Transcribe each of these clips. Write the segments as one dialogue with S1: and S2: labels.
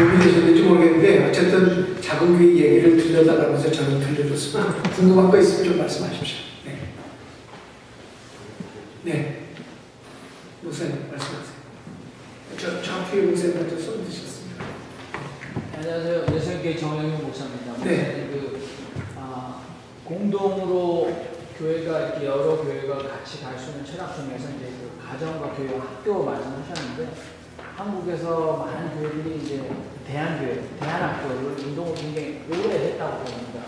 S1: 도움이 되셨는지 모르겠는데 어쨌든 작은 교회 얘기를 들려달라면서 저는 들려줬으면 궁금한 거 있으면 좀 말씀하십시오. 네. 네. 목사님 말씀하세요. 저, 저 앞에 목사님한테 손 드셨습니다.
S2: 안녕하세요. 예수교회 정영윤 목사입니다.
S1: 네.
S2: 그 아, 공동으로 교회가 이렇게 여러 교회가 같이 갈 수 있는 철학 중에서 이제 그 가정과 교회 학교 말씀하셨는데 한국에서 많은 교회들이 이제 대한교회, 대한학교를 운동을 굉장히 오래 했다고 봅니다.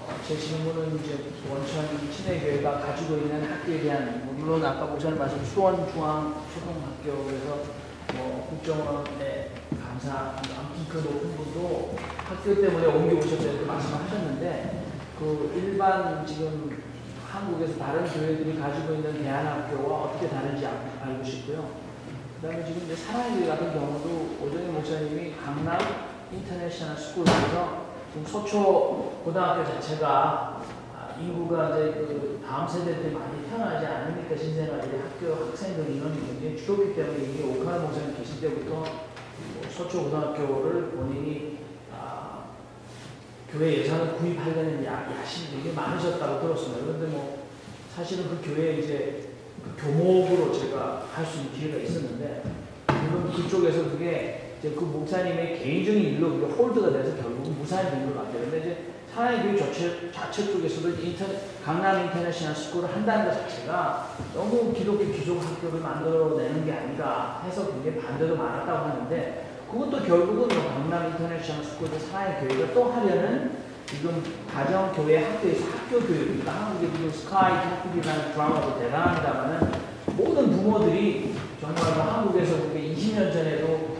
S2: 어, 제 질문은 이제 원천 친해교회가 가지고 있는 학교에 대한 뭐 물론 아까 목사님 말씀 수원 중앙 초등학교에서 뭐 국정원에 감사 아무튼 그 높은 분도 학교 때문에 옮겨 오셨다 이렇게 말씀하셨는데 그 일반 지금 한국에서 다른 교회들이 가지고 있는 대한학교와 어떻게 다른지 알- 알고 싶고요. 그다음에 지금 이제 사랑교회 같은 경우도 오정현 목사님이 강남 International School에서 지금 서초 고등학교 자체가 아, 인구가 이제 그 다음 세대들이 많이 태어나지 않으니까 신생아들이 학교 학생들 인원이 굉장히 줄었기 때문에 이게 옥한흠 목사님 계실 때부터 뭐 서초 고등학교를 본인이 아, 교회 예산을 구입하려는 야, 야심이 되게 많으셨다고 들었습니다. 그런데 뭐 사실은 그 교회 이제 그 교목으로 제가 할 수 있는 기회가 있었는데 물론 그쪽에서 그게 이제 그 목사님의 개인적인 일로 그게 hold가 돼서 결국은 무산이 된것 같아요. 근데 이제 교회 자체, 쪽에서도 inter, 강남 International School을 한다는 것 자체가 너무 기독교 귀족 학교를 만들어내는 게 아닌가 해서 굉장히 반대도 많았다고 하는데 그것도 결국은 뭐 강남 International School도 사랑의 교회가 또 하려는 지금 가정 교회 학교에서 학교 교육, 그러니까 한국의 지금 스카이 학교이라는 드라마도 대단합니다만은 모든 부모들이 정말 뭐 한국에서 그게 20년 전에도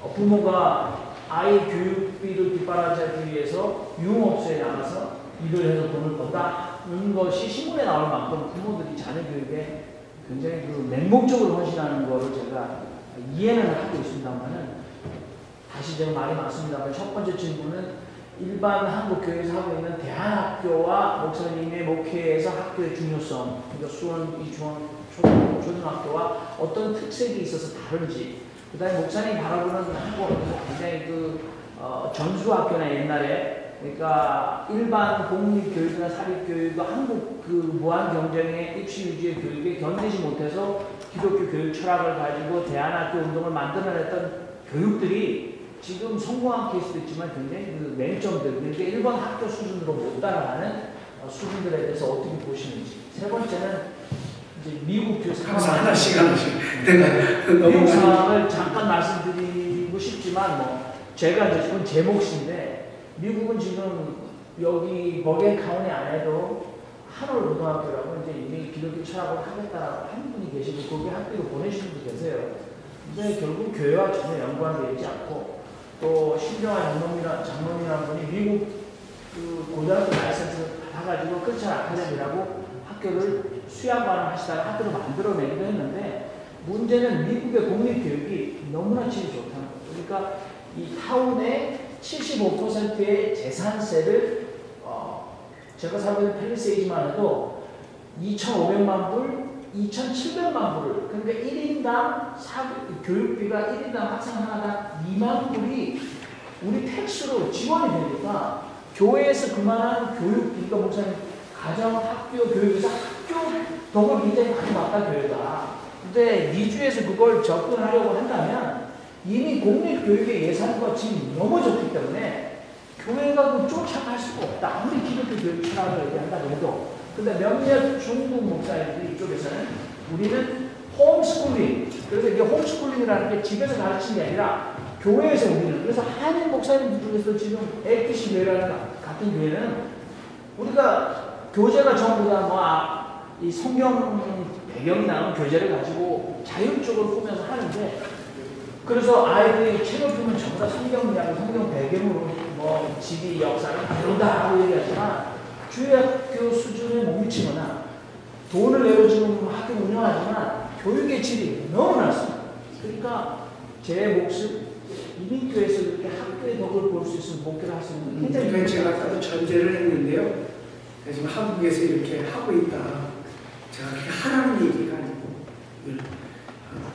S2: 어, 부모가 아이 교육비를 뒷바라지하기 위해서 유흥업소에 나가서 일을 해서 돈을 번다는 것이 신문에 나올 만큼 부모들이 자녀 교육에 굉장히 그 맹목적으로 헌신하는 거를 제가 이해는 하고 있습니다만은 다시 제가 말이 많습니다만 첫 번째 질문은 일반 한국 교회에서 하고 있는 대한학교와 목사님의 목회에서 학교의 중요성, 그러니까 수원 이 중앙 초등, 초등학교와 어떤 특색이 있어서 다른지, 그 다음에 목사님이 바라보는 한국에서 굉장히 그 어, 전수학교나 옛날에 그러니까 일반 공립교육이나 사립교육과 한국 그 무한 경쟁의 입시 유지의 교육에 견디지 못해서 기독교 교육 철학을 가지고 대한학교 운동을 만들어냈던 교육들이 지금 성공한 케이스도 있지만 굉장히 그 맹점들, 그러니까 일반 학교 수준으로 못 따라가는 어, 수준들에 대해서 어떻게 보시는지. 세 번째는 이제 미국
S1: 항상 하나씩 하나씩 너무
S2: 미국 상황을 잠깐 말씀드리고 싶지만 뭐 제가 이제 그건 제 몫인데 미국은 지금 여기 버겐 카운티 안에도 하롤 고등학교라고 이제 이미 기독교 철학을 하겠다라고 한 분이 계시고 거기 학교로 보내시는 분이 계세요. 근데 결국 교회와 전혀 연관되어 있지 않고 또 신정한 장로이라 장로이라는 분이 미국 그 고등학교 라이센스 받아가지고 크리스천 아카데미라고 학교를 수양관을 하시다가 학교를 만들어내기도 했는데 문제는 미국의 공립교육이 너무나 질이 좋다는 거죠. 그러니까 이 타운의 75%의 재산세를 어, 제가 살고 있는 팰리세이지만 해도 2,500만 불, 2,700만 불을 그러니까 1인당 사, 교육비가 1인당 학생 하나당 2만 불이 우리 택스로 지원이 되니까 교회에서 그만한 교육비, 그러니까 목사님 가정, 학교, 교육에서 학교 돈을 굉장히 많이 받다 교회가 근데 미주에서 그걸 접근하려고 한다면 이미 공립교육의 예산과 지금 넘어졌기 때문에 교회가 그 쫓아갈 수가 없다. 아무리 기독교 교육 철학을 얘기한다 해도. 근데 몇몇 중국 목사님들 이쪽에서는 우리는 홈스쿨링. 그래서 이게 홈스쿨링이라는 게 집에서 가르치는 게 아니라 교회에서 우리는. 그래서 한인 목사님들 중에서 지금 에피시 교회라는 같은 교회는 우리가 교재가 전부 다뭐 이 성경 배경이 나오는 교재를 가지고 자율적으로 꾸며서 하는데 그래서 아이들이 책을 보면 전부 다 성경 이야기, 성경 배경으로 뭐 지리 역사를 배운다고 얘기하지만 주일학교 수준에 못 미치거나 돈을 내고 지금 학교 운영하지만 교육의 질이 너무 낮습니다. 그러니까 제 몫은 이민교에서 이렇게 학교의 덕을 볼 수 있으면 목표를 할수 있는 굉장히
S1: 그러니까 제가 아까도 전제를 했는데요. 지금 한국에서 이렇게 하고 있다. 제가 그렇게 하라는 얘기가 아니고 늘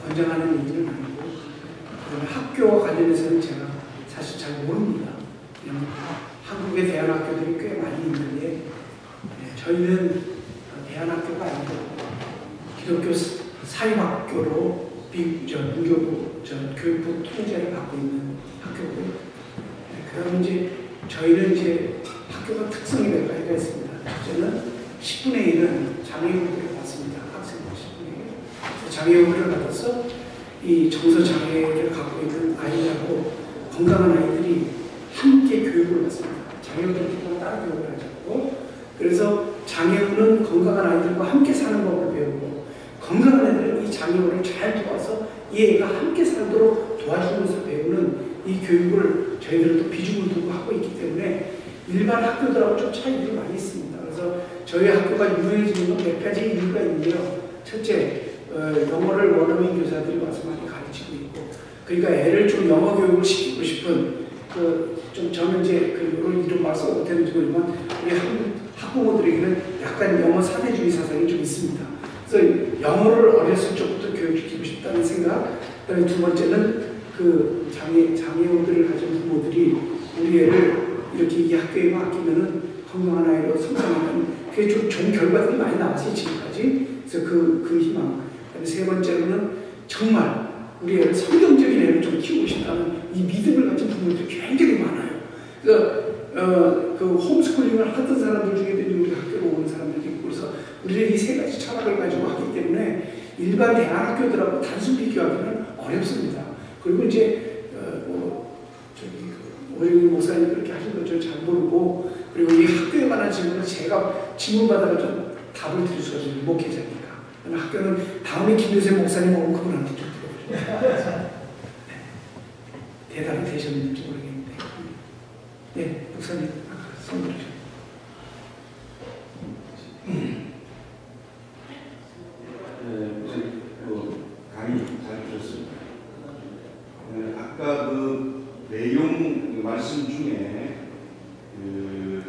S1: 권장하는 얘기는 아니고 그다음에 학교와 관련해서는 제가 사실 잘 모릅니다. 왜냐하면 한국의 대안학교들이 꽤 많이 있는데 네, 저희는 어, 대안학교가 아니고 기독교 사- 사립학교로 비, 저, 문교부, 저, 교육부 통제를 받고 있는 학교고요. 네, 그다음 이제 저희는 이제 학교가 특성이 몇 가지가 있습니다. 첫째는 10분의 1은 장애인들을 받습니다. 학생들 10분의 1. 장애인들을 받아서 이 정서 장애를 갖고 있는 아이들하고 건강한 아이들이 받습니다. 장애인들끼리 따로 교육을 하지 않고 그래서 장애우는 건강한 아이들과 함께 사는 법을 배우고 건강한 애들은 이 장애우를 잘 도와서 이 애가 함께 살도록 도와주면서 배우는 이 교육을 저희들은 또 비중을 두고 하고 있기 때문에 일반 학교들하고 좀 차이들이 많이 있습니다. 그래서 저희 학교가 유명해지는 건 몇 가지 이유가 있는데요. 첫째, 어, 영어를 원어민 교사들이 와서 많이 가르치고 있고, 그러니까 애를 좀 영어 교육을 시키고 싶은 그 좀 저는 이제 그 이런 이름 말써 못했는지 모르지만 우리 한국 학부모들에게는 약간 영어 사대주의 사상이 좀 있습니다. 그래서 영어를 어렸을 적부터 교육시키고 싶다는 생각. 그다음에 두 번째는 그 장애 장애우들을 가진 부모들이 우리 애를 이렇게 이 학교에 맡기면은 건강한 아이로 성장하면 그게 좀 좋은 결과들이 많이 나왔어요 지금까지. 그래서 그, 그 희망. 그다음에 세 번째로는 정말 우리 애를 성경적인 애를 좀 키우고 싶다는 이 믿음을 가진 부모들이 굉장히 많아요. 그래서 어, 그 홈스쿨링을 하던 사람들 중에도 우리 학교로 오는 사람들이 있고 그래서 우리는 이 세 가지 철학을 가지고 하기 때문에 일반 대학교들하고 단순 비교하기는 어렵습니다. 그리고 이제 어, 뭐 저기 그 오영희 목사님 그렇게 하신 걸잘 모르고 그리고 이 학교에 관한 질문을 제가 질문 받아가지고 답을 드릴 수가 없어요. 목회자니까. 그러면 학교는 다음에 김효세 목사님 오면 그분한테 좀 들어보죠. 대답이 되셨는지 모르겠는데. 네, 목사님 아까 손 들으셨
S3: 네, 우선 뭐 강의 잘 들었습니다. 네, 아까 그 내용 그 말씀 중에 그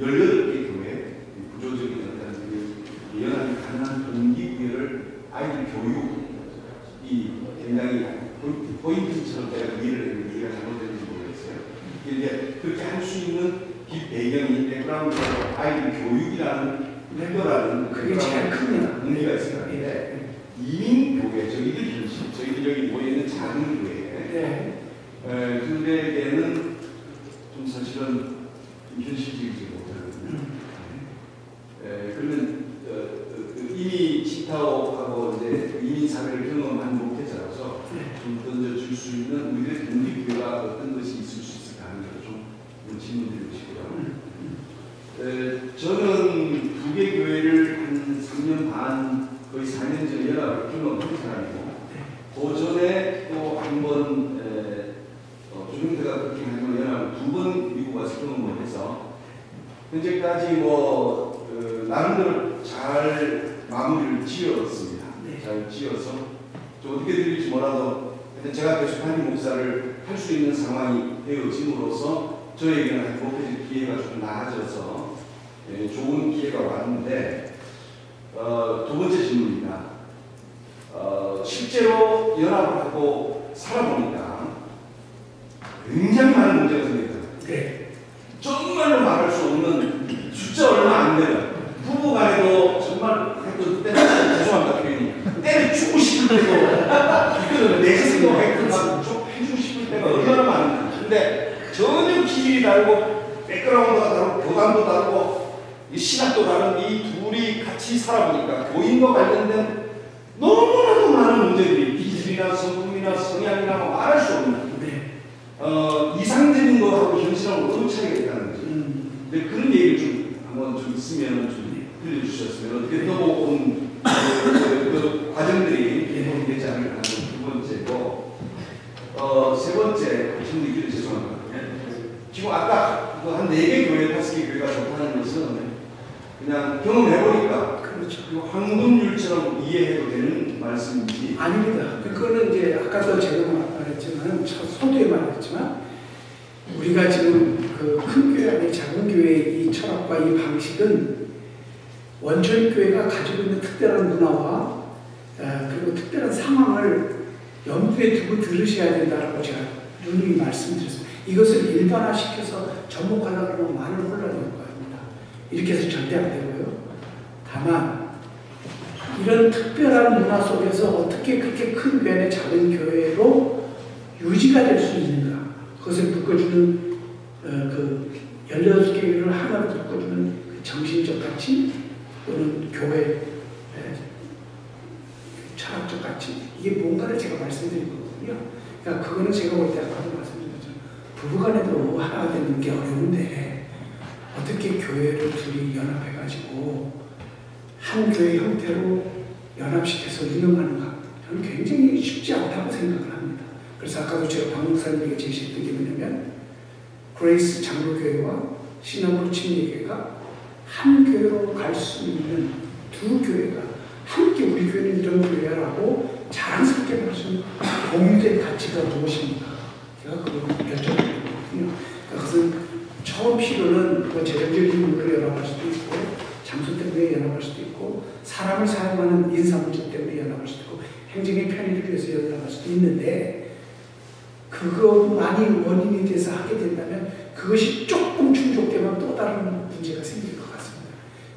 S3: 18개 교회 그 구조적인 어떤 그 예언하기 가능한 동기부여를 아이들 교육이 굉장히 포인트- 포인트처럼 제가 이해를 했는데 이해가 잘못됐는지 모르겠어요. 이게 그렇게 할 수 있는 뒷 배경이 백그라운드 아이들 교육이라는 특별한
S1: 그게 제일 큽니다.
S3: 의미가 있습니다.
S1: 네.
S3: 이민 교회 저희들 현실 저희들 여기 모여 있는 작은 교회
S1: 네.
S3: 에, 그들에게는 좀 사실은 좀 현실적이지 못하거든요. 에, 그러면 어, 어, 그 이미 치타오하고 이제 이민 사회를 경험한 목회자로서
S1: 네.
S3: 좀 던져줄 수 있는 우리의 동기부여가 어떤 것이 있을 수 있을까 하는 것을 좀, 좀 질문드리고 싶고요. 에, 저는 두 개 교회를 한 3년 반, 거의 4년 전에 연합을 경험한 사람이고, 그 전에 또 한 번, 에, 어, 조명대가 그렇게 하지만 연합을 두 번 미국 와서 경험을 해서, 현재까지 뭐, 어, 나름대로 잘 마무리를 지었습니다.
S1: 네.
S3: 잘 지어서, 좀 어떻게 드릴지 몰라도, 하여튼 제가 계속 한임 목사를 할 수 있는 되어짐으로써, 저에게는 목표적 기회가 좀 나아져서, 예, 좋은 기회가 왔는데 어, 두 번째 질문입니다. 어, 실제로 연합을 하고 살아보니까 굉장히 많은 문제가 생겼다.
S1: 네.
S3: 정말로 말할 수 없는 숫자 얼마 안 돼요. 부부 간에도 정말 그 때는 죄송합니다 표현이 때려 때도 있거든요. 내 스스로 좀 해주고 싶을 때가 얼마나 많은데 근데 전혀 길이 다르고 백그라운드가 다르고 교단도 다르고 이 신학도 다른 이 둘이 같이 살아보니까 교인과 관련된 너무나도 많은 문제들이 기질이나 성품이나 성향이나 뭐 말할 수 없는
S1: 네.
S3: 어, 이상적인 거하고 현실하고 너무 차이가 있다는 거죠.
S1: 음.
S3: 근데 그런 얘기를 좀 한번 좀 있으면 좀 들려주셨으면 어떻게 떠본 그, 그, 그 과정들이 개선이 되지 않을까 하는 두 번째고 어, 세 번째 질문 드리기 죄송합니다. 지금 아까 그한네 개 교회, 다섯 개 교회가 좋다는 것은 그냥 경험해보니까
S1: 그렇죠.
S3: 그 황금률처럼 이해해도 되는 말씀인지
S1: 아닙니다. 그거는 이제 아까도 제가 말했지만 첫 소두에 말했지만 우리가 지금 그 큰 교회 아니 작은 교회의 이 철학과 이 방식은 원초의 교회가 가지고 있는 특별한 문화와 아, 그리고 특별한 상황을 염두에 두고 들으셔야 된다라고 제가 누누이 말씀드렸습니다. 이것을 일반화시켜서 접목하려고 하면 많은 혼란이 올 겁니다. 이렇게 해서 절대 안 되고요. 다만 이런 특별한 문화 속에서 어떻게 그렇게 큰 변의 작은 교회로 유지가 될 수 있는가 그것을 묶어주는 어, 그 16개를 하나로 묶어주는 그 정신적 가치 또는 교회 에, 철학적 가치 이게 뭔가를 제가 말씀드린 거거든요. 그러니까 그거는 제가 볼 때 아까도 말씀드렸죠. 부부간에도 되는 게 어려운데 어떻게 교회를 둘이 연합해가지고 한 교회 형태로 연합시켜서 운영하는가 저는 굉장히 쉽지 않다고 생각을 합니다. 그래서 아까도 제가 박 목사님에게 제시했던 게 뭐냐면 그레이스 장로교회와 신앙으로 침례교회가 한 교회로 갈 수 있는 두 교회가 함께 우리 교회는 이런 교회라고 자랑스럽게 말수 있는 공유된 가치가 무엇입니까? 제가 그걸 여쭤보거든요. 그것은 처음 필요는 뭐 재정적인 문제로 연합할 수도 있고 장소 때문에 연합할 수도 있고 사람을 사용하는 인사 문제 때문에 연합할 수도 있고 행정의 편의를 위해서 연합할 수도 있는데 그것만이 원인이 돼서 하게 된다면 그것이 조금 충족되면 또 다른 문제가 생길 것 같습니다.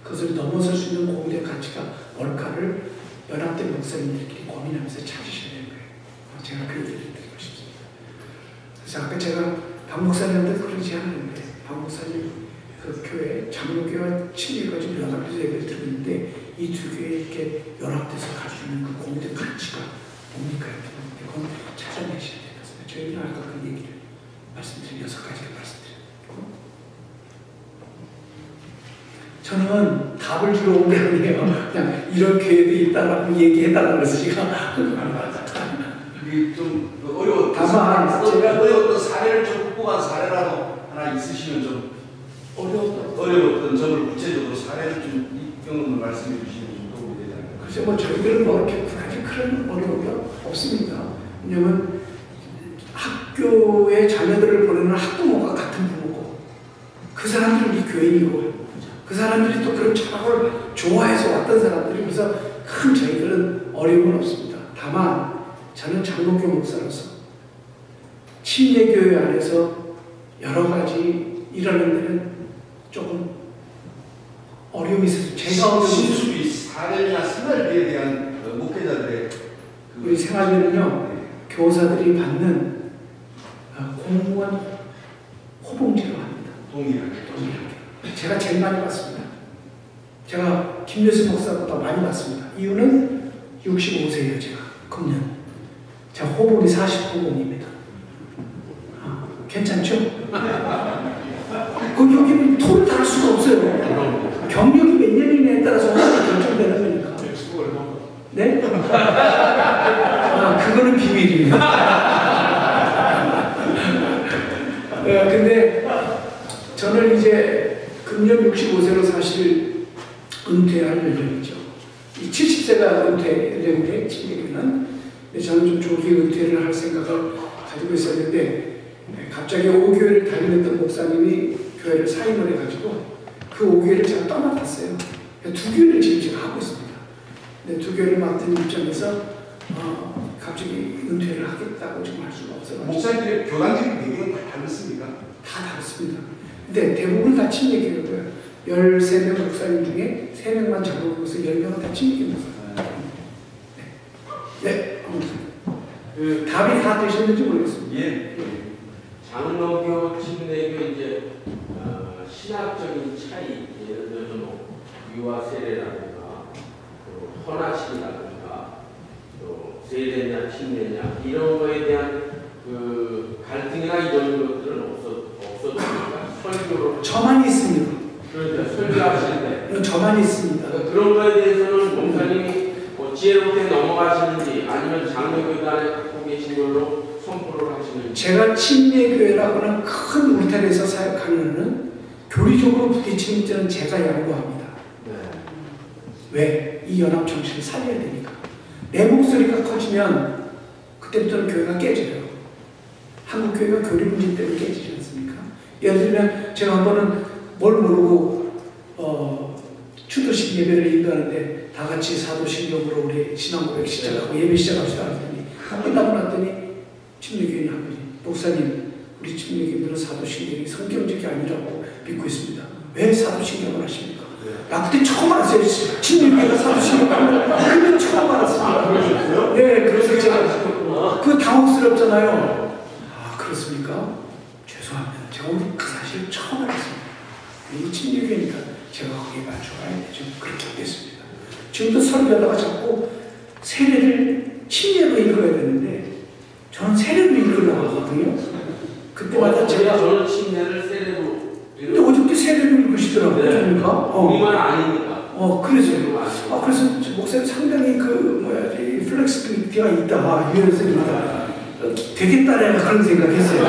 S1: 그것을 넘어설 수 있는 공유된 가치가 뭘까를 연합된 목사님들끼리 고민하면서 찾으셔야 되는 거예요. 어, 제가 그 얘기를 드리고 싶습니다. 그래서 아까 제가 박 목사님한테 그러지 않았는데 박 목사님 그 교회 장로교와 친일과 지금 연합해서 얘기를 들었는데 이 두 교회 이렇게 연합돼서 있는 그 공유된 가치가 뭡니까? 그건 찾아내셔야 될 것 같습니다. 저희는 아까 그 얘기를 말씀드린 여섯 가지를 말씀드렸고 저는 답을 주러 온게 아니에요. 그냥 이런 교회도 있다라고 얘기해달라고 해서 제가
S3: 이게 좀 어려웠던
S1: 다만
S3: 사-
S1: 제가-
S3: 어려웠던 사례를 좀 확보한 사례라도 하나 있으시면 좀
S1: 어려웠던
S3: 어려웠던 점을 구체적으로 사례를 좀이 경험을 말씀해 주시면 좀 도움이 되지 않을까.
S1: 글쎄 뭐 저희들은 뭐 이렇게 그다지 큰 어려움이 없습니다. 왜냐면 학교에 자녀들을 보내는 학부모가 같은 부모고 그 사람들은 우리 교인이고 그 사람들이 또 그런 철학을 좋아해서 왔던 사람들이 그래서 큰 저희들은 어려움은 없습니다. 다만 저는 장로교 목사로서 침례교회 안에서 여러 가지 일하는 데는 조금 어려움이 있어요. 제가 있어요.
S3: 신수비 사례나 생활비에 대한 어, 목회자들의 그
S1: 우리 생활비는요.
S3: 네.
S1: 교사들이 받는 어, 공무원 호봉제로 합니다.
S3: 동일하게.
S1: 제가 제일 많이 받습니다. 제가 김여수 목사보다 많이 받습니다. 이유는 65세예요, 제가. 금년. 제가 호봉이 40호봉입니다. 아, 괜찮죠? 그 여기는 토를 달을 수가 없어요. 경력이 몇 년이냐에 따라서 결정되는 거니까. 네? 아, 그거는 비밀입니다. 어, 근데 저는 이제 금년 65세로 사실 은퇴할 예정이죠. 이 70세가 은퇴 예정인데, 친구는 저는 좀 조기 은퇴를 할 생각을 가지고 있었는데, 네, 갑자기 5교회를 다니던 목사님이 교회를 사임을 해가지고 그 5교회를 제가 떠맡았어요. 두 교회를 지금 제가 하고 있습니다. 근데 두 교회를 맡은 입장에서 어, 갑자기 은퇴를 하겠다고 지금 할 수가 없어요.
S3: 목사님들의 교단적인 배경은 다 다르습니까?
S1: 다 다릅니다. 근데 대부분 다 침례교회고요. 13명 목사님 중에 3명만 장로교에서 10명은 다 목사예요. 네. 네. 그 답이 다 되셨는지 모르겠습니다.
S3: 예.
S4: 장로교, 침례교 이제 어, 신학적인 차이 예를 들어서 뭐 유아 세례라든가 또 헌화식이라든가 또 세례냐 침례냐 이런 거에 대한 그 갈등이나 이런 것들은 없었 없었습니까? 설교로
S1: 저만 있습니다.
S4: 그러니까 설교하실 때
S1: 이건 저만 있습니다.
S4: 그러니까 그런 거에 대해서는 목사님이 뭐 지혜롭게 넘어가시는지 아니면 장로교단에 갖고 계신 걸로 선포를
S1: 제가 침례교회라고는 큰 울타리에서 사역하는 교리적으로 부딪히는 점은 제가 양보합니다.
S4: 네.
S1: 왜? 이 연합 정신을 살려야 되니까. 내 목소리가 커지면 그때부터는 교회가 깨져요. 한국 교회가 교리 문제 때문에 깨지지 않습니까? 예를 들면 제가 한 번은 뭘 모르고 어, 추도식 예배를 인도하는데 다 같이 사도신경으로 우리 신앙 고백 시작하고 예배 시작합시다 하더니 끝나고 침례교인이 한 거지. 목사님, 우리 침례교인들은 사도신경이 성경적이 아니라고 믿고 있습니다. 왜 사도신경을 하십니까? 나 그때 처음 알았어요. 침례교회가 사도신경을 그때 처음 알았습니다. 네, 그래서 제가 그 당혹스럽잖아요. 아, 그렇습니까? 죄송합니다. 제가 오늘 그 사실 처음 알았습니다. 이 침례교회니까 제가 거기에 맞춰가야 되죠. 그렇게 하겠습니다. 지금도 설교하다가 자꾸 세례를 침례로 읽어야 되는데 저는 세례로 읽으려고 하거든요. 그때마다 제가
S4: 저는 침례를 세례로
S1: 근데 어저께 세례로 읽으시더라고요.
S4: 네.
S1: 그러니까 어,
S4: 우리만 아니니까.
S1: 어 그래서.
S4: 아
S1: 그래서 목사님 상당히 그 뭐야 이 flexibility가 있다 유연성이다 되겠다 내가 그런 생각했어요.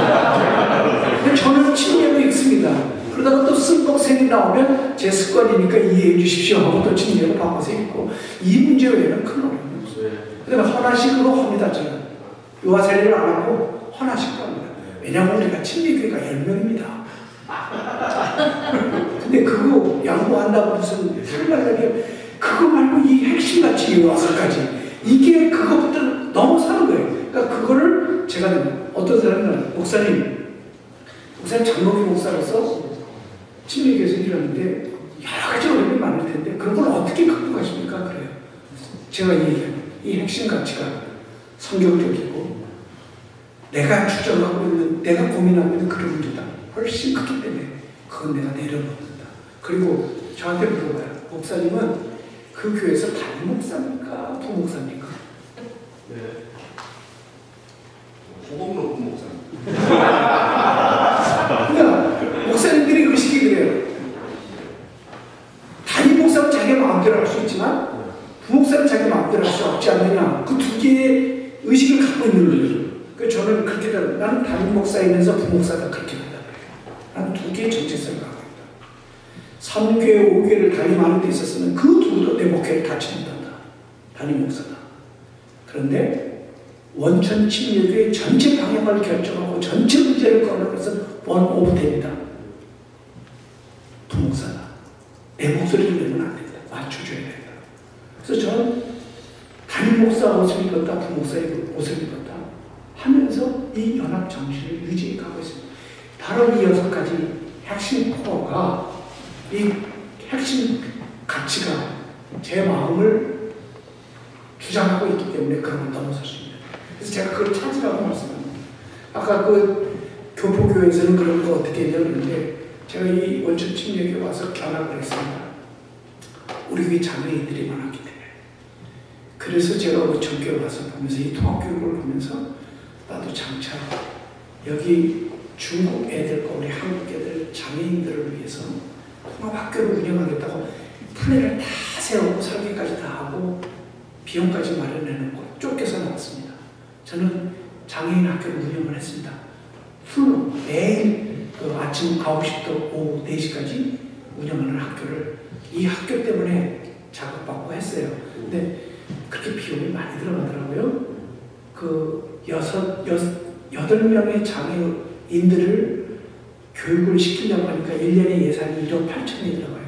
S1: 근데 저는 침례로 읽습니다. 그러다가 또 쓴복생이 나오면 제 습관이니까 이해해 주십시오 하고 또 침례로 바꿔서 읽고 이 문제 외에는 큰 어려움이 없어요.
S4: 네.
S1: 그다음에 헌화식으로 합니다 저는 유아세례를 안 하고 헌화식으로 합니다. 왜냐하면 우리가 침례교회가 10명입니다. 근데 그거 양보한다고 무슨 설날하게 그거 말고 이 핵심같이 와서까지 이게 그거부터 넘어서는 거예요. 그러니까 그거를 제가 어떤 사람은 목사님 목사님 장로교 목사로서 침례교에서 일하는데 여러 가지 어려움이 많을 텐데 그런 걸 어떻게 극복하십니까? 그래요. 제가 얘기해요. 이 핵심 가치가 성경적이고 내가 추정하고 있는 내가 고민하고 있는 그런 문제다. 훨씬 크기 때문에 그건 내가 내려놓는다. 그리고 저한테 물어봐요. 목사님은 그 교회에서 담임 목사입니까? 부목사입니까?
S4: 네.
S3: 소금 높은 목사.
S1: 그러니까 목사님들이 의식이 그래요. 담임 목사는 자기 마음대로 할 수 있지만 부목사는 자기 마음대로 할 수 없지 않느냐. 그 두 개의 의식을 갖고 있는 거죠. 그 저는 그렇게 다 나는 담임 목사이면서 부목사가 그렇게 된다. 나는 두 개의 정체성을 갖고 있다. 3개, 5개를 담임하는 데 있어서는 그 누구도 내 목회를 다치 못한다. 담임 목사다. 그런데 원천 침례교의 전체 방향을 결정하고 전체 문제를 꺼내는 것은 one of them입니다. 부목사다. 내 목소리를 내면 안 된다. 맞춰줘야 된다. 그래서 저는 담임 목사 옷을 입었다, 부목사의 옷을 입었다 하면서 이 연합 정신을 유지해 가고 있습니다. 바로 이 여섯 가지 핵심 코어가 이 핵심 가치가 제 마음을 주장하고 있기 때문에 그런 걸 넘어설 수 있는. 그래서 제가 그걸 찾으라고 말씀합니다. 아까 그 교포교회에서는 그런 거 어떻게 그러는데 제가 이 원천 침례교회 와서 견학을 했습니다. 우리 교회 자매인들이 많았기 때문에. 그래서 제가 원천교회 와서 보면서 이 통합교육을 보면서 나도 장차 여기 중국 애들과 우리 한국 애들 장애인들을 위해서 통합학교를 운영하겠다고 플랜을 다 세우고 설계까지 다 하고 비용까지 마련해놓고 쫓겨서 나왔습니다. 저는 장애인 학교를 운영을 했습니다. 풀로 매일 그 아침 9시부터 오후 4시까지 운영하는 학교를 이 학교 때문에 작업받고 했어요. 근데 그렇게 비용이 많이 들어가더라고요. 그 여섯, 여, 여덟 명의 장애 인들을 교육을 시키려고 하니까 1년에 예산이 1억 8천이 들어가요.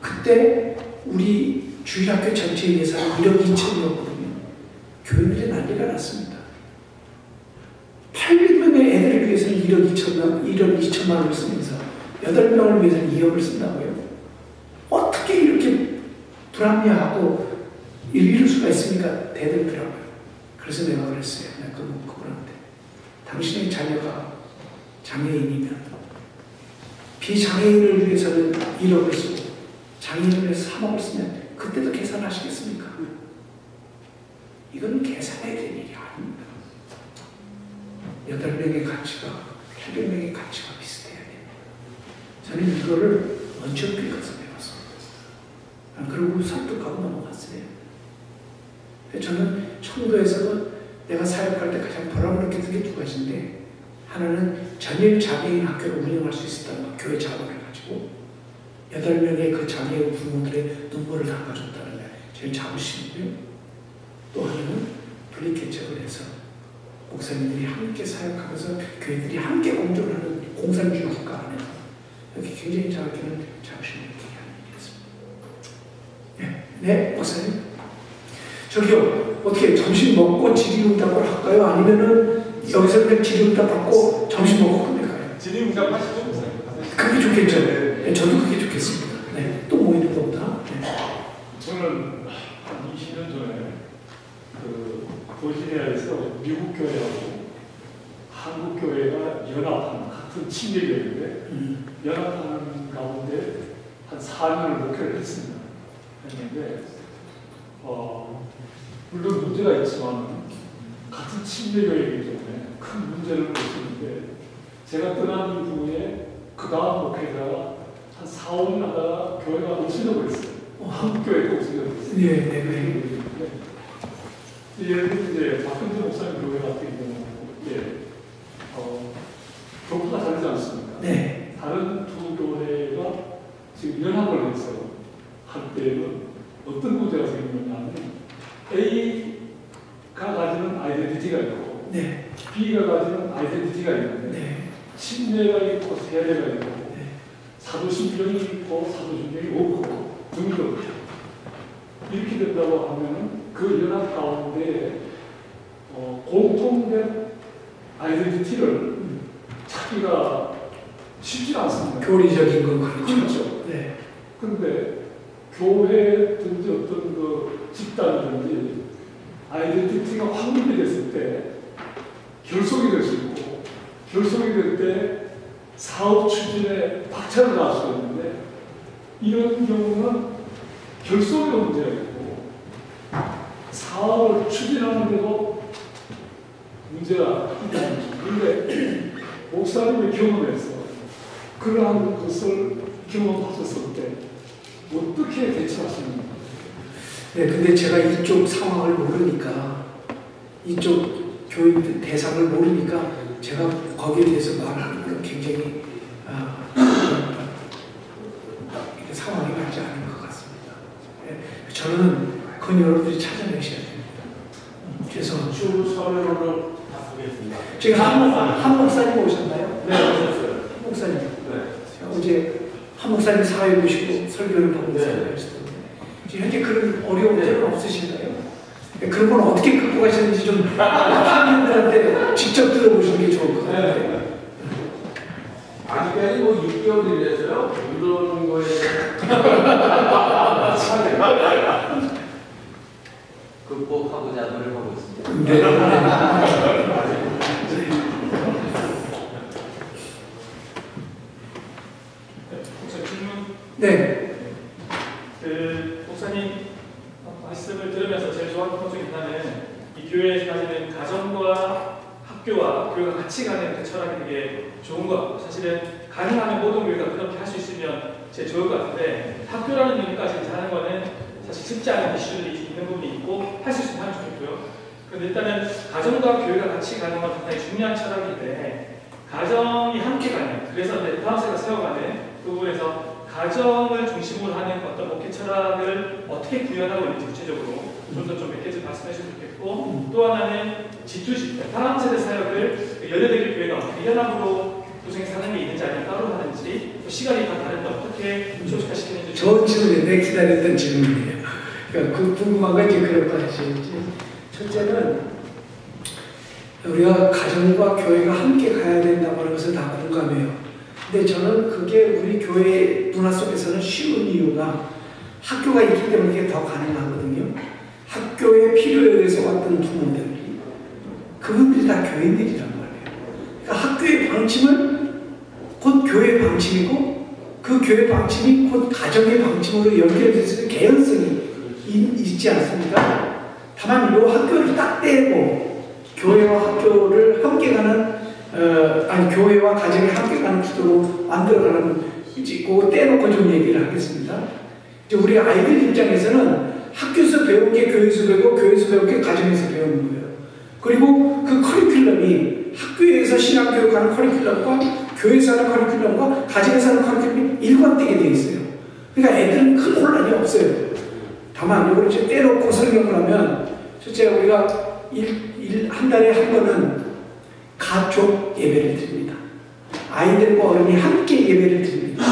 S1: 그때 우리 주일학교 전체 예산이 1억 2천이었거든요. 교인들이 난리가 났습니다. 800명의 애들을 위해서는 1억 2천만, 1억 2천만 원을 쓰면서 8명을 위해서는 2억을 쓴다고요? 어떻게 이렇게 불합리하고 이럴 수가 있습니까? 대들더라고요. 그래서 내가 그랬어요. 내가 그, 그분한테. 당신의 자녀가 장애인이면 비장애인을 위해서는 1억을 쓰고 장애인을 위해서 3억을 쓰면 그때도 계산하시겠습니까? 이거는 계산해야 될 일이 아닙니다. 8명의 가치가 800명의 가치가 비슷해야 됩니다. 저는 이거를 원천교회 가서 배웠습니다. 아, 그리고 설득하고 넘어갔어요. 저는 청도에서도 내가 사역할 때 가장 보람을 느끼는 게 두 가지인데 하나는 전일 장애인 학교를 운영할 수 있었다는 거, 교회 자원해가지고 여덟 명의 그 장애인 부모들의 눈물을 닦아줬다는 게 제일 자부심이고요. 또 하나는 분리개척을 해서 목사님들이 함께 사역하면서 교회들이 함께 공존 하는 공산주의 국가 안에서 여기 굉장히 저에게는 자부심을 느끼게 하는 일이었습니다. 네, 네, 목사님. 저기요, 어떻게 점심 먹고 질의응답을 할까요? 아니면은 여기서 그냥 지름다 받고 점심 먹고 끝내 가요.
S5: 진입문가 80점 이상.
S1: 그게 좋겠죠. 네, 저도 그게 좋겠습니다. 네, 또뭐 있는 것보다. 네.
S5: 저는 한 20년 전에 그 버지니아에서 미국 교회하고 한국 교회가 연합하는 같은 친밀교회인데
S1: 음,
S5: 연합하는 가운데 한 4년을 목회를 했습니다. 했는데 어, 물론 문제가 있지만 같은 친밀교회이기 때문에 큰 문제는 없었는데 제가 떠난 이후에 그 다음 목회자가 한 4, 5년 하다가 교회가 없으려고 했어요. 한국 교회도 없으려고 했어요.
S1: 네, 네, 네.
S5: 예를 들면 이제 박근태 목사님 교회 같은 경우 예, 어, 교파가 다르지 않습니까?
S1: 네,
S5: 다른 두 교회가 지금 연합을 해서 할 때는 어떤 문제가 생기냐면 A가 가지는 아이덴티티가 있고
S1: 네,
S5: B가 가지는 아이덴티티가 있는데
S1: 네,
S5: 침례가 있고 세례가 있고
S1: 네.
S5: 사도신경이 있고 사도신경이 없고 등등 이렇게 된다고 하면은 그 연합 가운데 어, 공통된 아이덴티티를 찾기가 쉽지 않습니다.
S1: 교리적인 건 그렇죠.
S5: 그렇죠.
S1: 네,
S5: 근데 교회든지 어떤 그 집단이든지 아이덴티티가 확립이 됐을 때 결속이 될 수 있고 결속이 될 때 사업 추진에 박차를 가할 수 있는데 이런 경우는 결속의 문제가 있고 사업을 추진하는데도 문제가 있다는 거죠. 그런데 목사님의 경험에서 그러한 것을 경험하셨을 때 어떻게 대처하시는가?
S1: 네, 근데 제가 이쪽 상황을 모르니까 이쪽 교육 대상을 모르니까 제가 거기에 대해서 말하는 건 굉장히 아, 이렇게 상황이 맞지 않은 것 같습니다. 네, 저는 그건 여러분들이 찾아내셔야 됩니다. 음, 죄송합니다.
S4: 주 서류를 다 보겠습니다.
S1: 지금 한, 한 목사님 오셨나요?
S4: 네, 오셨어요.
S1: 한 목사님.
S4: 네.
S1: 어제 한 목사님 사회 보시고 설교를 하고
S4: 네.
S1: 지금 현재 그런 어려운 점은 없으신가요? 네, 그런 건 어떻게 극복 하시는지 좀 학생들한테 직접 들어보시는 게 좋을 것 같아요.
S4: 아직까지 뭐 6개월이라서요. 이런 거에
S6: 극복하고자 노력하고 있습니다.
S1: 네.
S7: 목사 질문
S1: 네.
S7: 그 목사님 말씀을 들으면서 제일 좋아하는 것 중에 하나는 이 교회에서 가지는 가정과 학교와 교회가 같이 가는 그 철학이 되게 좋은 것 같고 사실은 가능하면 모든 교회가 그렇게 할 수 있으면 제일 좋을 것 같은데 학교라는 의미까지 하는 거는 쉽지 않은 이슈들이 있는 부분이 있고 할 수 있으면 하면 좋겠고요. 그런데 일단은 가정과 교회가 같이 가는 건 상당히 중요한 철학인데 가정이 함께 가는 그래서 이제 다음세가 세워가는 그 부분에서 가정을 중심으로 하는 어떤 목회 철학을 어떻게 구현하고 있는지 구체적으로 좀더좀 몇 개씩 말씀해 주시면 좋겠고 또 하나는 G2G 다음 세대 사역을 연예대교 교회가 어떻게 연합으로 구성해서 하는 게 있는지 아니면 따로 하는지 또 시간이 다 다른데 어떻게 조직화시키는지
S1: 좋은 질문이네. 기다렸던 질문이에요. 그러니까 그 궁금한 건 이제 그럴 거 하시겠지. 첫째는 우리가 가정과 교회가 함께 가야 된다고 하는 것을 다 공감해요. 근데 저는 그게 우리 교회 문화 속에서는 쉬운 이유가 학교가 있기 때문에 그게 더 가능하거든요. 학교에 필요에 의해서 왔던 부모들이 그분들이 다 교인들이란 말이에요. 그러니까 학교의 방침은 곧 교회의 방침이고 그 교회 방침이 곧 가정의 방침으로 연결돼서 개연성이 이- 있지 않습니까? 다만 이 학교를 딱 떼고 교회와 학교를 함께 가는 어, 아니 교회와 가정이 함께 가는 구도로 만들어가는 이제 떼놓고 좀 얘기를 하겠습니다. 이제 우리 아이들 입장에서는 학교에서 배운 게 교회에서 배우고 교회에서 배운 게 가정에서 배우는 거예요. 그리고 그 커리큘럼이 학교에서 신앙교육하는 커리큘럼과 교회에서 하는 커리큘럼과 가정에서 하는 커리큘럼이 일관되게 돼 있어요. 그러니까 애들은 큰 혼란이 없어요. 다만 이걸 이제 떼놓고 설명을 하면 첫째 우리가 일, 일, 한 달에 한 번은 가족 예배를 드립니다. 아이들과 어른이 함께 예배를 드립니다.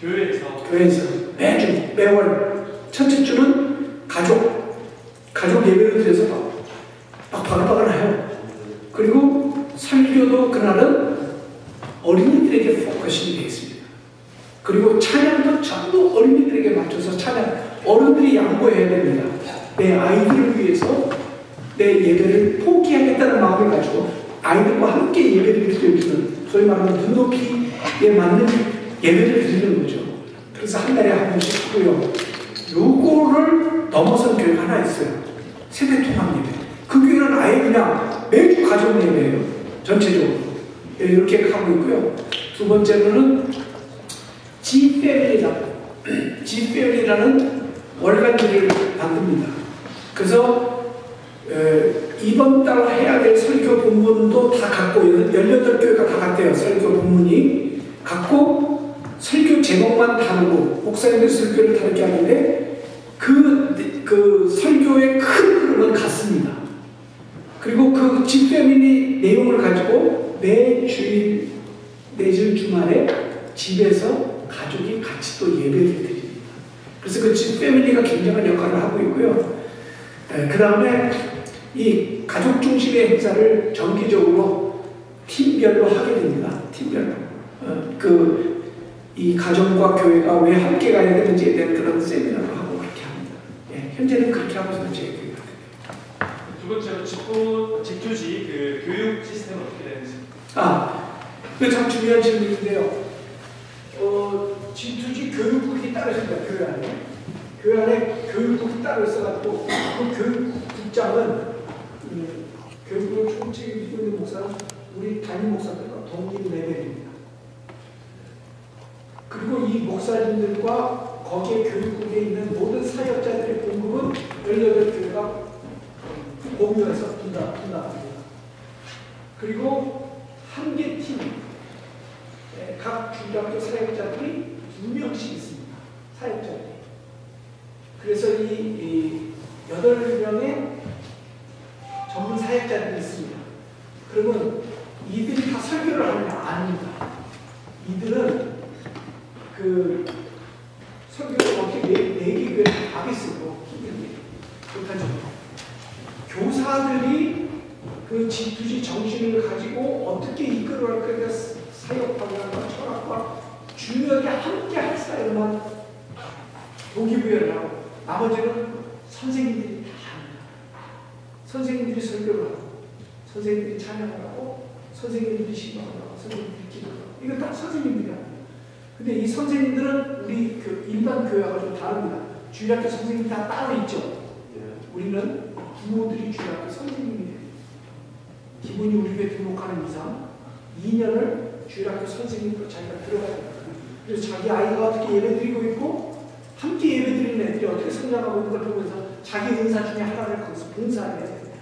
S7: 교회에서
S1: 교회에서 매주 매월 첫째 주는 가족 가족 예배를 드려서 막, 막 바글바글해요. 그리고 설교도 그날은 어린이들에게 focusing이 되어 있습니다. 그리고 찬양 양보해야 됩니다. 내 아이들을 위해서 내 예배를 포기하겠다는 마음을 가지고 아이들과 함께 예배를 드리는 소위 말하는 눈높이에 맞는 예배를 드리는 거죠. 그래서 한 달에 한 번씩 하고요. 요거를 넘어선 교회가 하나 있어요. 세대 통합 예배. 그 교회는 아예 그냥 매주 가정 예배예요. 전체적으로. 예, 이렇게 하고 있고요. 두 번째로는 G패밀리라고 G패밀리라는 월간지를 만듭니다. 그래서 에, 이번 달 해야 될 설교 본문도 다 갖고 18교회가 다 갖대요. 설교 본문이 갖고 설교 제목만 다르고 목사님들 설교를 다르게 하는데 그, 그 설교의 큰 흐름은 같습니다. 그리고 그 집배민이 내용을 가지고 매 주일 내주 주말에 집에서 가족이 같이 또 예배를 드립니다. 그래서 그 집배민이가 굉장한 역할을 하고 있고요. 그 다음에 이 가족 중심의 행사를 정기적으로 팀별로 하게 됩니다. 팀별로. 어, 그, 이 가정과 교회가 왜 함께 가야 되는지에 대한 그런 세미나를 하고 그렇게 합니다. 예, 현재는 그렇게 하고 있는 제 교회가.
S7: 두 번째로 직구 직주지 그 교육 시스템은 어떻게 되는지.
S1: 아, 그 참 중요한 질문인데요. 어, 진투지 교육국이 따로 있습니다. 교회 안에. 교회 안에 교육국이 따로 있어가지고 그 교육국장은 음, 교육을 총 책임지고 있는 목사는 우리 담임 목사들과 동일 레벨입니다. 그리고 이 목사님들과 거기에 교육국에 있는 모든 사역자들의 공급은 18교회가 공유해서 분담, 분담합니다. 그리고 한 개 팀, 예, 각 중학교 사역자들이 두 명씩 있습니다. 사역자들이. 그래서 이, 이 여덟 명의 전문 사역자들이 있습니다. 그러면 이들이 다 설교를 하느냐? 아닙니다. 이들은 그 설교를 어떻게 내, 내기 위해 답이 쓰고 못하죠. 교사들이 그 지투지 정신을 가지고 어떻게 이끌어갈 거냐 사역 방향과 철학과 중요하게 함께 할 사역만 동기부여를 하고 나머지는 선생님들이 다 합니다. 선생님들이 설교를 하고 선생님들이 찬양을 하고 선생님들이 시도를 하고 선생님들이 기도를 하고 이거 다 선생님들이 합니다. 근데 이 선생님들은 우리 그 일반 교회하고 좀 다릅니다. 주일학교 선생님이 다 따로 있죠. 우리는 부모들이 주일학교 선생님이 돼요. 기본이 우리 교회 등록하는 이상 2년을 주일학교 선생님으로 자기가 들어가야 돼요. 그래서 자기 아이가 어떻게 예배드리고 있고 함께 예배드리는 애들이 어떻게 성장하고 있는 걸 보면서 자기 은사 중에 하나를 거기서 봉사해야 됩니다.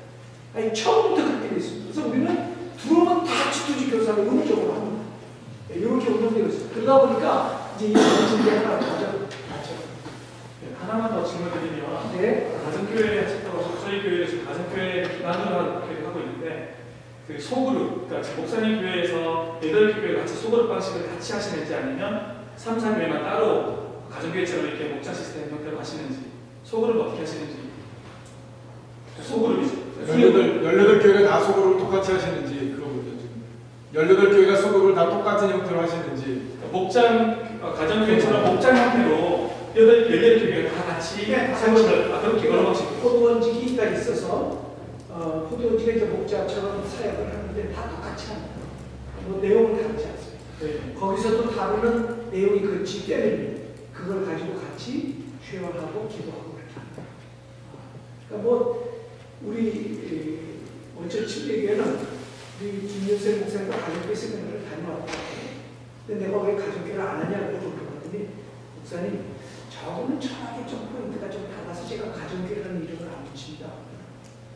S1: 아니 처음부터 그렇게 돼 있습니다. 그래서 우리는 들어오면 다 지투지 교사를 의무적으로 합니다. 네, 이렇게 운영되고 있어요. 그러다 보니까 이제 이 전진대 하나 가져
S7: 하나만 더 질문드리면
S1: 네.
S7: 가정교회 하셨다고 저희 교회에서 가정교회 기반으로 하고 있는데 그 소그룹, 그러니까 목사님 교회에서 여덟 개 교회가 같이 소그룹 방식을 같이 하시는지 아니면 3, 4교회만 따로 가정교회처럼 이렇게 목자 시스템 형태로 하시는지 소그룹 어떻게 하시는지 소그룹이죠.
S8: 18, 18교회가 다 소그룹을 똑같이 하시는지 그런 거죠 지금 18교회가 소그룹을 다 똑같은 형태로 하시는지
S7: 목장 어, 가정교회처럼 목장 형태로 여덟 열여덟 교회가 다 같이
S1: 네,
S7: 사역을 아 그렇게 여러 방식.
S1: 포도원지기가 있어서 어, 포도원지가 이제 목자처럼 사역을 하는데 다 똑같이 합니다. 뭐 내용은 다르지 않습니다.
S7: 네.
S1: 거기서도 다루는 내용이 그 집대를 그걸 가지고 같이 쉐어하고 기도하고 그렇게 합니다. 그러니까 뭐 우리 이, 원천 침례교회는 우리 김윤세 목사님과 가족교회 세미나를 다녀왔거든요. 근데 내가 왜 가족교회를 안 하냐고 물어봤더니 목사님 저거는 철학의 좀 포인트가 좀 달라서 제가 가정교회라는 이름을 안 붙입니다.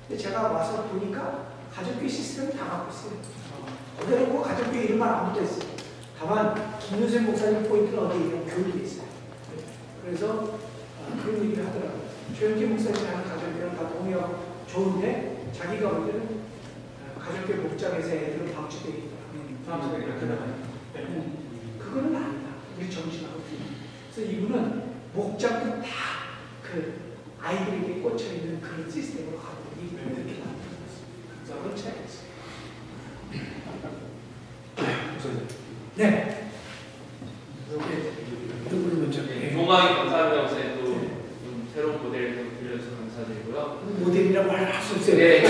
S1: 근데 제가 와서 보니까 가정교회 시스템을 다 갖고 있어요. 그대로 가정교회 이름만 안 붙어 있어요. 다만 김윤생 목사님 포인트는 어디에 교육에 있어요. 그래서 아, 그런 얘기를 하더라고요. 최영기 목사님이 하는 가정교회는 다 동의하고 좋은데 자기가 볼 때는 아, 가정교회 목장에서 애들은 방치되어 있다.
S7: 시간에 그렇게 나가요. 네.
S1: 음, 그거는 아니다. 우리 정신하고. 그래서 이분은 목장도 다 그 아이들에게 꽂혀 있는 그런 시스템으로 가고 이렇게 만들고 있습니다. 그래서 그런 차이가 있어요. 네. 이렇게 누구를 먼저
S6: 네,
S1: 네.
S6: 종강이 감사합니다. 목사님 또좀 새로운 모델을 또 빌려주셔서 감사드리고요.
S1: 모델이라고 할 수 없어요.
S6: 네.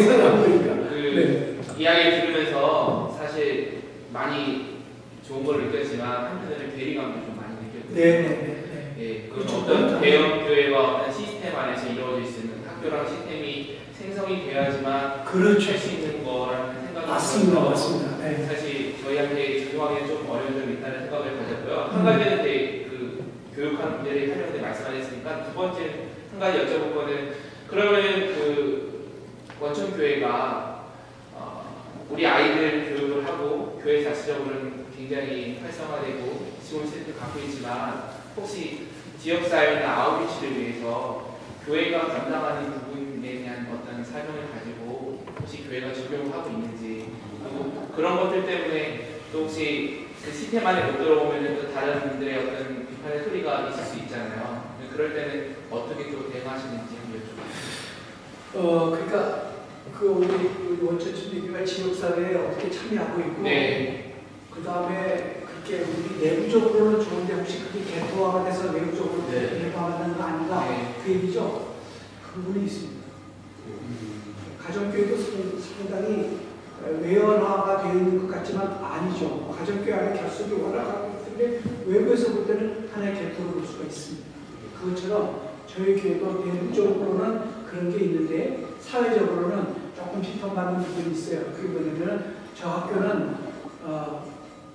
S1: 상황에서 나오니까.
S6: 그
S1: 네.
S6: 이야기 들으면서 사실 많이 좋은 걸 느꼈지만 한편으로는 괴리감도 좀 많이 느꼈거든요.
S1: 네, 네, 네.
S6: 예, 그
S1: 그렇죠.
S6: 어떤 대형 교회와 어떤 시스템 안에서 이루어질 수 있는 학교랑 시스템이 생성이 돼야지만
S1: 네. 그렇죠.
S6: 할수 있는 거라는 생각이
S1: 맞습니다, 맞습니다. 네.
S6: 사실 저희한테 적용하기는 좀 어려운 점이 있다는 생각을 가졌고요. 한 가지는 이제 그 교육하는 문제를 하려는데 말씀하셨으니까 두 번째 한 가지 여쭤볼 거는 그러면 그 원천 교회가 어, 우리 아이들 교육을 하고 교회 자체적으로는 굉장히 활성화되고 좋은 시스템을 갖고 있지만 혹시 지역사회나 아웃리치를 위해서 교회가 감당하는 부분에 대한 어떤 설명을 가지고 혹시 교회가 적용을 하고 있는지 그리고 그런 것들 때문에 또 혹시 그 시스템 안에 못 들어오면 또 다른 분들의 어떤 비판의 소리가 있을 수 있잖아요. 그럴 때는 어떻게 또 대응하시는지 한번 여쭤볼게요.
S1: 어, 그러니까 그 우리 원천 준비교회 지역사회에 어떻게 참여하고 있고,
S6: 네.
S1: 그 다음에 그렇게 우리 내부적으로는 좋은데 혹시 그게 개토화가 돼서 외부적으로
S6: 네.
S1: 개토화하는 거 아닌가
S6: 네.
S1: 그 얘기죠. 그 부분이 있습니다. 가정교육도 상- 상당히 어, 외연화가 되어 있는 것 같지만 아니죠. 가정교육 안에 결속이 워낙 때문에 외부에서 볼 때는 하나의 개토로 볼 수가 있습니다. 그것처럼 저희 교회도 내부적으로는 그런 게 있는데 사회적으로는 조금 비판받는 부분이 있어요. 그게 뭐냐면 저 학교는 어,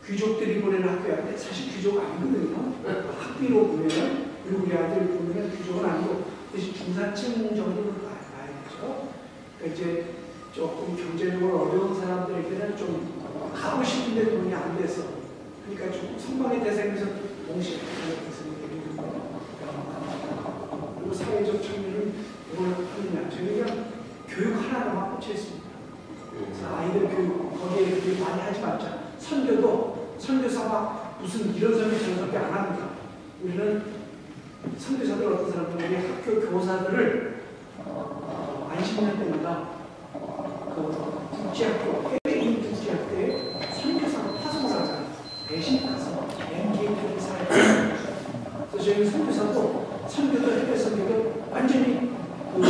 S1: 귀족들이 보내는 학교인데 사실 귀족 아니거든요. 학비로 보면은 그리고 우리 아들 보면은 귀족은 아니고 대신 중산층 정도로 봐- 봐야 되죠. 그러니까 이제 조금 경제적으로 어려운 사람들에게는 좀 가고 싶은데 돈이 안 돼서 그러니까 좀 선방의 대상에서 동시에 그리고 사회적 참여 하느냐 저희가 교육 하나로만 꽂혀 있습니다. 아이들 교육 거기에 그렇게 많이 하지 말자. 선교도 선교사가 무슨 이런 선교 저런 선교 안 합니다. 우리는 선교사들 어떤 사람들이 학교 교사들을 어, 안식년 때마다 그 국제학교 해외 있는 국제학교에 선교사가 파송사가 대신 가서 MK를 사용해요. 그래서 저희 선교사도 선교도 해외 선교도 완전히 그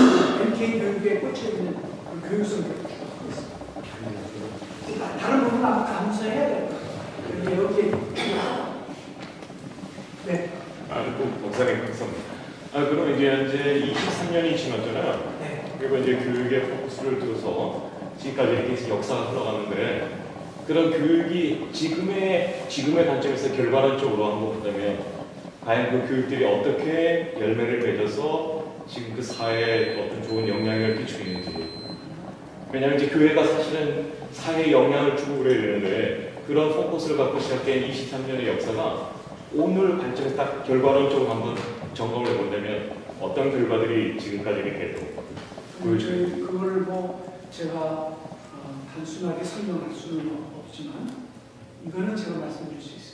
S1: MK 교육에 꽂혀 있는 그 교육 선교를 주고 있습니다. 다른 부분은 아마 감수해야 돼요. 근데 여기에 네,
S9: 아, 그 목사님 감사합니다. 아, 그럼 이제 현재 23년이 지났잖아요.
S1: 네.
S9: 그리고 이제 교육에 포커스를 두어서 지금까지 이렇게 역사가 흘러가는데 그런 교육이 지금의 지금의 관점에서 결과론적으로 한번 보자면 과연 그 교육들이 어떻게 열매를 맺어서 지금 그 사회에 어떤 좋은 영향을 끼치고 있는지 왜냐하면 이제 교회가 사실은 사회에 영향을 주고 그래야 되는데 그런 포커스를 갖고 시작된 23년의 역사가 오늘 관점에서 딱 결과론적으로 한번 점검을 해본다면 어떤 결과들이 지금까지 이렇게 또 보여주고
S1: 저희 그거를 뭐 제가 어, 단순하게 설명할 수는 없지만 이거는 제가 말씀드릴 수 있어요.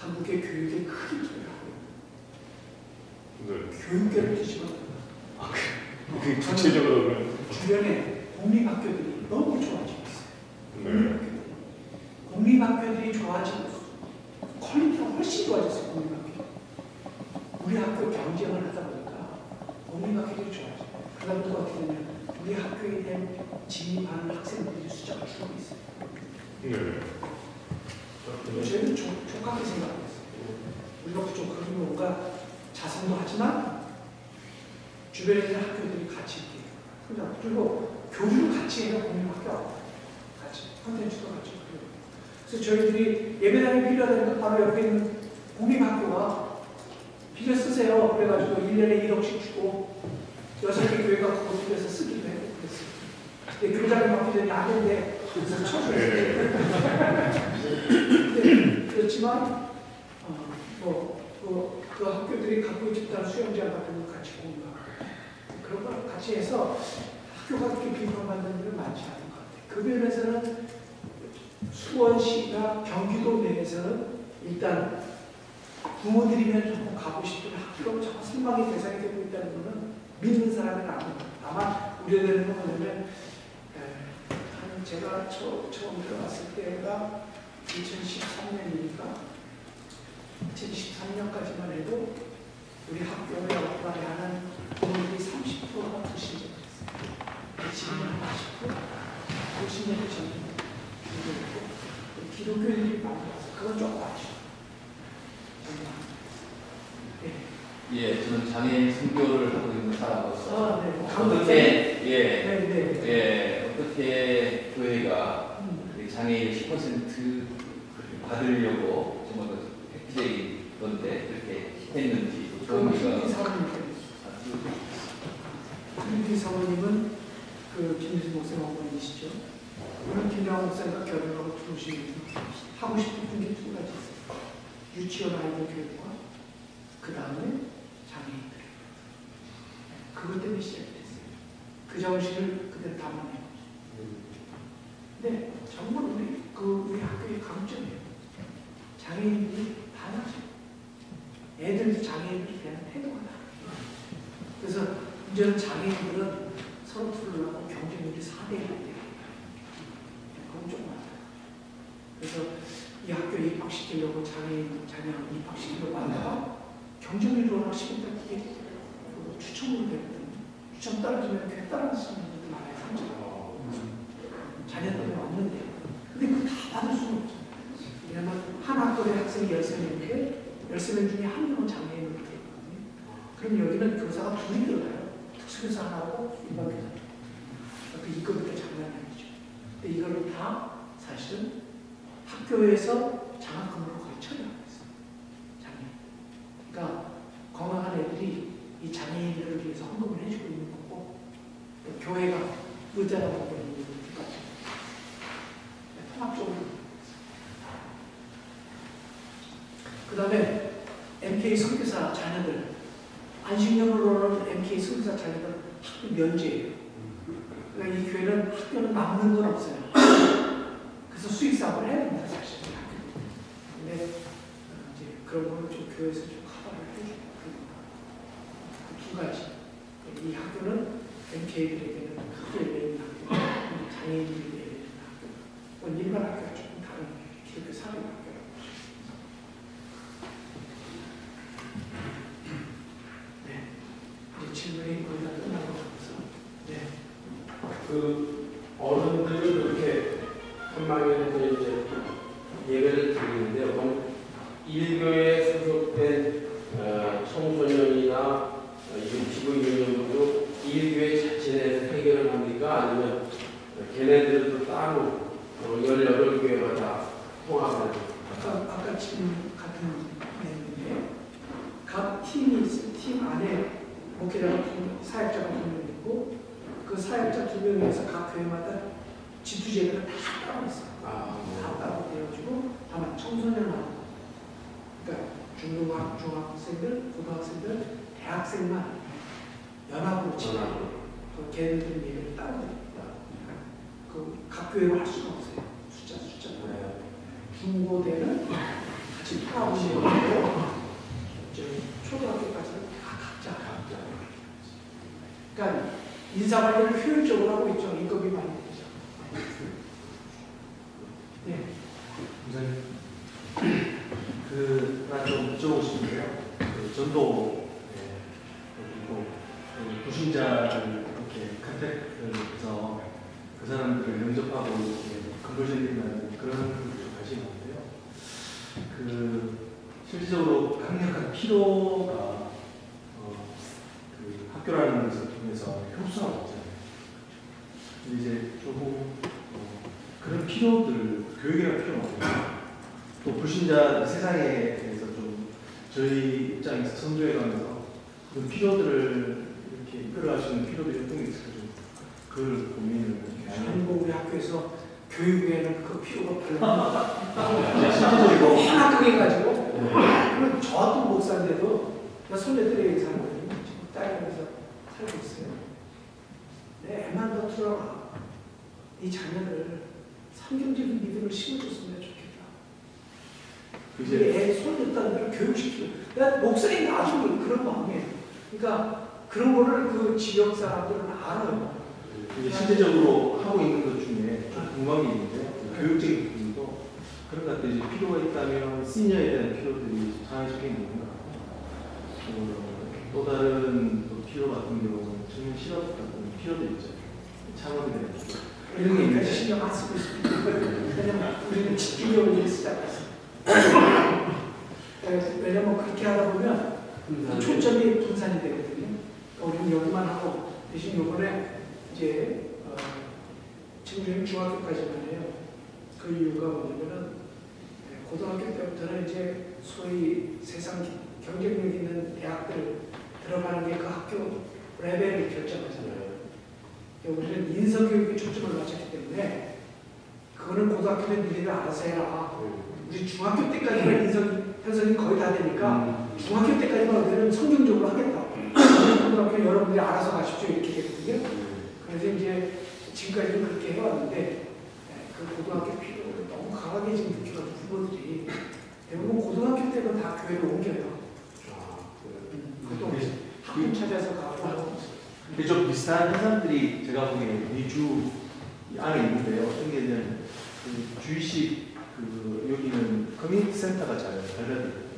S1: 한국의 교육의 크기 기하고
S9: 네.
S1: 교육계를 뒤집어
S9: 그 구체적으로 그런
S1: 주변에 공립학교들이 너무 좋아지고 있어요.
S9: 네.
S1: 공립학교들이 좋아지고 quality가 훨씬 좋아졌어요. 공립학교. 우리 학교 경쟁을 하다 보니까 공립학교들이 좋아져요. 그다음부터 어떻게 되냐면 우리 학교에 대한 진입하는 학생들의 숫자가 줄고 있어요.
S9: 네.
S1: 저희는 조, 족하게 생각했어요. 우리가 부족하게 뭔가 자성도 하지만 주변에 있는 학교들이 같이 있게. 그리고 교류를 같이 해야 공립학교 같이 컨텐츠도 같이 그래요. 그래서 저희들이 예배당이 필요하다니까 바로 옆에 있는 공립학교가 빌려 쓰세요. 그래가지고 1년에 1억씩 주고 여섯 개 교회가 그거 빌려서 쓰기도 해요. 그랬어요. 근데 교장이 전에 안 했는데 네, 그렇지만 어, 뭐, 그, 그 학교들이 갖고 있던 수영장 같은 거 같이 공부하고 그런 걸 같이 해서 학교가 그렇게 비판받는 일은 많지 않은 것 같아요. 그 면에서는 수원시나 경기도 내에서는 일단 부모들이면 조금 가고 싶은 학교가 자꾸 선망의 대상이 되고 있다는 것은 믿는 사람은 아닙니다. 다만 우려되는 건 뭐냐면 제가 처, 처음 들어갔을 때가 2013년이니까 2013년까지만 해도 우리 학교에 역할을 하는 부모들이 30%가 불신자였어요. 지금은 한 10%, 불신자들 전부 있고 기독교인들이 많이 와서 그건 조금 아쉬워. 네.
S10: 예, 저는 장애인 선교를 하고 있는 사람으로서
S1: 아, 네.
S10: 어떻게 예,
S1: 네, 네.
S10: 예, 어떻게 교회가
S1: 음.
S10: 그 장애인 10% 받으려고 정말 그 획기적인 건데 그렇게 했는지 조언이가
S1: 김기 사모님. 김기 사모님은 그 김유수 목사님 어머니시죠. 오늘 김영호 목사님과 결혼하고 들어오시면 하고 싶은 분이 두 가지 있어요. 유치원 아이들 교육과 그 다음에 장애인들. 그것 때문에 시작이 됐어요. 그 정신을 그대로 담아내고. 네, 정말 우리 그 우리 학교의 강점이에요. 장애인들이 다 나죠. 애들도 장애인들에 대한 태도가 다. 그래서 이제는 장애인들은 서로 둘러하고 경쟁률이 4대 1대 그건 좀 많아요. 그래서 이 학교에 입학시키려고 장애인 자녀를 입학시키려고 하다가 경쟁률이 워낙 심했다 이게 그 추첨으로 되거든요. 추첨 떨어지면 떨어지는 분들 많아요. 상처가. 자녀 때문에 왔는데. 근데 그거 다 받을 수는 없죠. 왜냐면 한 학교에 학생이 13명인데 13명 중에 한 명은 장애인으로 되어 있거든요. 그럼 여기는 교사가 둘이 들어가요. 특수교사 하나고 일반 교사. 그 이거부터 장난이 아니죠. 근데 이거를 다 사실은 학교에서 장학금으로 거의. 장애인. 그러니까 건강한 애들이 이 장애인들을 위해서 헌금을 해주고 있는 거고 또 교회가 의자라고 하고 있는 것까지 통합적으로 그 다음에 MK 선교사 자녀들 안식년으로는 MK 선교사 자녀들 학교 면제예요. 그러니까 이 교회는 학교는 남는 건 없어요. 그래서 수익 사업을 해야 됩니다, 사실. 근데 어, 이제 그런 거를 좀 교회에서 좀 두 가지. 이 학교는 MK들에게는 크게 열려있는 학교, 장애인들에게 열려있는 학교, 뭐 일반 학교가 조금 다른 기독교 사립 학교라고 네. 이제 질문이 거의 다 끝난 것 같아서. 네.
S4: 그 어른들을 그렇게 한방에서 이제 예배를 드리는데 어떤 일교에 소속된 어, 청소년이나 어, 유치부 유년도 일교회 자체 내에서 해결을 합니까? 아니면 걔네들도 따로 어, 18교회마다 통합을 합니까?
S1: 아까 아까 지금 같은 내용인데 각 팀이 있어요. 팀 안에 목회자가 두 명, 사역자가 두 명 있고 그 사역자 두 명에서 각 교회마다 지투제가 다 따로 있어요.
S4: 아,
S1: 다 따로 되어지고 다만 청소년하고 그러니까 중등학, 중학생들, 고등학생들, 대학생만 연합으로 치고
S4: 전화로.
S1: 그 걔네들 예배를 따로 드립니다. 그각 교회로 할 수가 없어요. 숫자 숫자.
S4: 네.
S1: 중고대는 같이 통합을 하고 초등학교까지는 다 각자 각자. 그러니까 인사관리를 효율적으로 하고 있죠. 인건비 많이 되죠. 네.
S11: 선생님, 그 하나 좀 여쭤보고 싶은데요. 그 전도 예, 그리고 그 부신자를 이렇게 컨택해서 그 사람들을 면접하고 이렇게 컨버전이라는 그런 좀 관심이 많은데요. 그 실질적으로 강력한 필요가 어, 그 학교라는 것을 통해서 흡수하고 있잖아요. 근데 이제 조금 어, 그런 필요들을 교육이라는 필요가 없고 또 불신자 세상에 대해서 좀 저희 입장에서 선도해 가면서 그런 필요들을 이렇게 이끌어갈 수 있는 필요들이 어떤 게 있을까 좀 그걸 고민을
S1: 한국 우리 학교에서 교육에는 그 필요가 별로
S11: 실질적이고
S1: 하나크게 가지고 그리고 저도 목사인데도 나 손녀들에게 살거든요. 지금 딸에서 살고 있어요. 내 애만 더 틀어라. 이 자녀들 성경적인 믿음을 심어줬으면 좋겠다.
S11: 그게
S1: 애 손녀딸들을 교육시키고 내가 목사님 나중에 그런 마음이에요. 그러니까 그런 거를 그 지역 사람들은 알아요.
S11: 이제 실제적으로 하고 있는 것 중에 좀 궁금한 게 있는데 그 교육적인 부분도 그런 것들이 이제 필요가 있다면 시니어에 대한 필요들이 사회적인 부분 같고 또, 또 다른 또 필요 같은 경우는 청년 실업 같은 필요도 있죠. 창업에 대한 필요. 이런 게 있는데
S1: 신경 안 쓰고 있습니다. 왜냐면 우리는 집중력을 쓰자고 했어요. 왜냐면 그렇게 하다 보면 이 초점이 분산이 되거든요. 우리는 여기만 하고 대신 요번에 이제 어, 지금 중학교까지만 해요. 그 이유가 뭐냐면은 네, 고등학교 때부터는 이제 소위 세상 기- 경쟁력 있는 대학들 들어가는 게 그 학교 레벨을 결정하잖아요. 우리는 인성교육에 초점을 맞췄기 때문에 그거는 고등학교 때 니네가 알아서 해라. 우리 중학교 때까지만 인성 편성이 거의 다 되니까 중학교 때까지만 우리는 성경적으로 하겠다. 고등학교 여러분들이 알아서 가십시오 이렇게 되거든요. 그래서 이제 지금까지는 그렇게 해왔는데 네, 그 고등학교 필요를 너무 강하게 지금 느껴가지고 부모들이 대부분 고등학교 때는 다 교회를 옮겨요. 음, 그것도 학교 찾아서
S11: 근데 좀 비슷한 현상들이 제가 보기에 미주 안에 있는데요. 어떤 게 있냐면 그 주의식 그 여기는 커뮤니티 센터가 잘 발달되어 있거든요.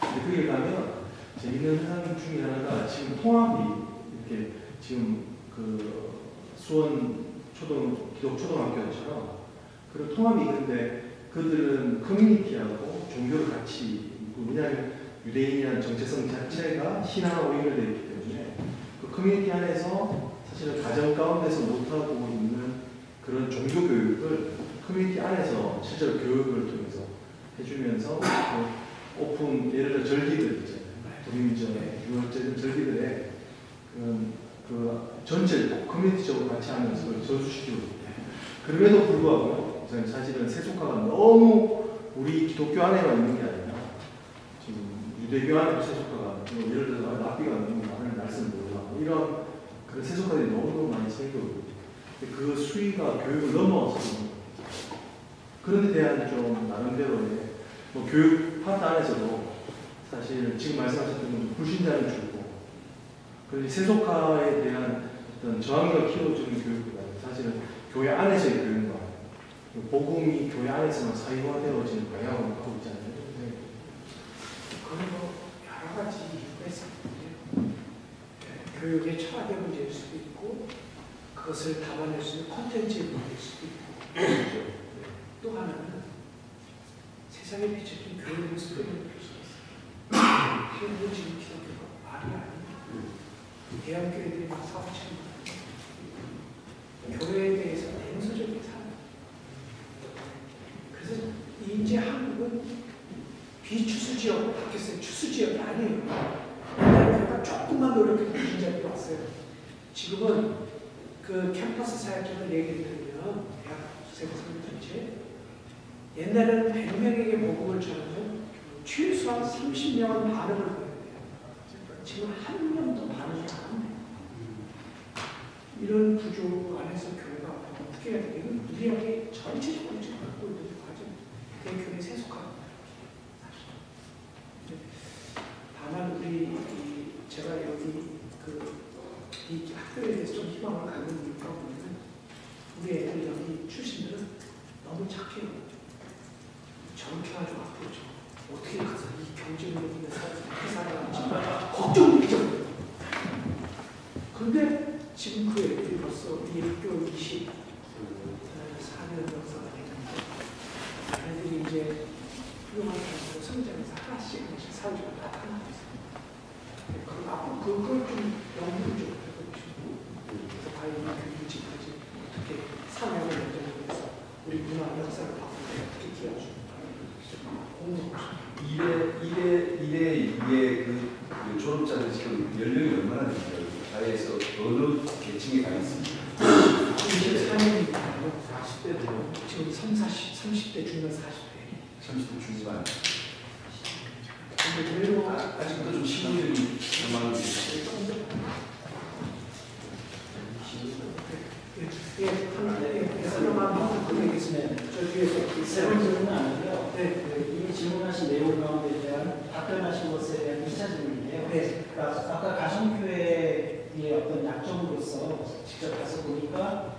S11: 근데 거기 가면 재밌는 현상 중에 하나가 지금 통합이 이렇게 지금 그 수원 초등 기독 초등학교처럼 그런 통합이 있는데 그들은 커뮤니티하고 종교를 같이 왜냐하면 유대인이라는 정체성 자체가 신앙하고 연결되어 있기 때문에 그 커뮤니티 안에서 사실은 가정 가운데서 못하고 있는 그런 종교 교육을 커뮤니티 안에서 실제로 교육을 통해서 해주면서 그 오픈 예를 들어 절기들 있잖아요. 도민전, 유월절 절기들에 그런 그 전체 커뮤니티적으로 같이 하면서 있는데 그럼에도 불구하고 사실은 세속화가 너무 우리 기독교 안에만 있는 게 아니라 지금 유대교 안에도 세속화가 뭐 예를 들어서 랍비가 너무 이런 그런 세속화들이 너무너무 많이 생기고 그 수위가 교육을 넘어서. 그런 데 대한 좀 나름대로의 뭐 교육 파트 안에서도 사실 지금 말씀하셨던 건 불신자는 줄고 그리고 세속화에 대한 어떤 저항력 키워주는 교육보다는 사실은 교회 안에서의 교육과 복음이 교회 안에서만 사유화되어지는 방향으로 가고 있잖아요. 네.
S1: 그건 뭐 여러 가지 이유가 있었거든요. 네, 교육의 철학의 문제일 수도 있고 그것을 담아낼 수 있는 콘텐츠의 문제일 수도 있고 또 하나는 세상에 비춰진 교회의 모습을 있어요. 그리고 지금 기독교가 말이 아니에요. 대형교회들이 막 사업치는 거예요. 교회에 대해서 냉소적인 사람. 그래서 이제 한국은 비추수 지역으로 바뀌었어요. 추수 지역이 아니에요. 옛날에 그러니까 조금만 노력해도 진작에 왔어요. 지금은 그 캠퍼스 사역자들 얘기를 들으면 대학 수생생들 전체 옛날에는 100명에게 복음을 전하면 최소한 30명은 반응을 보여야 돼요. 지금 한 명도 반응이 안 해요. 이런 구조 안에서 교회가 어떻게 해야 되냐. 우리에게 전체적으로 지금 갖고 있는 과정. 대교회 세속화. 다만 우리 이 제가 여기 그 이 학교에 대해서 좀 희망을 갖는 이유가 뭐냐면 우리 애들 여기 출신들은 너무 착해요. 저렇게 아주 앞으로죠. 어떻게 가서 이 경쟁력 있는 사회에서 살아가는지 걱정이죠. 그런데 지금 그 애들이 벌써 우리 학교 20, 4년 역사가 됐는데 애들이 이제 훌륭한 사람으로 성장해서 하나씩 하나씩 사회적으로 나타나고 있어요. 앞으로 그걸 좀 연구를 좀 과연 이 교육직까지 어떻게 사회를 연장해서 우리 문화 역사를 바꾸는데 어떻게 싶어요.
S12: 이래 이래 이래 이게 그, 그 졸업자들 지금 연령이 얼마나 됩니까? 사회에서 어느 계층에 가 있습니까?
S1: 24년이니까요. 40대도 지금 3, 40, 30대 중반 40대.
S12: 30대 중반.
S1: 근데 의외로
S12: 아, 아직도 좀 상황이
S1: 예, 저 뒤에서
S13: 그 세 번째는 아니고요.
S1: 네.
S13: 그 이미 질문하신 내용 가운데 대한 답변하신 것에 대한 2차 질문인데요.
S1: 네.
S13: 아, 아까 가정교회의 어떤 약점으로서 직접 가서 보니까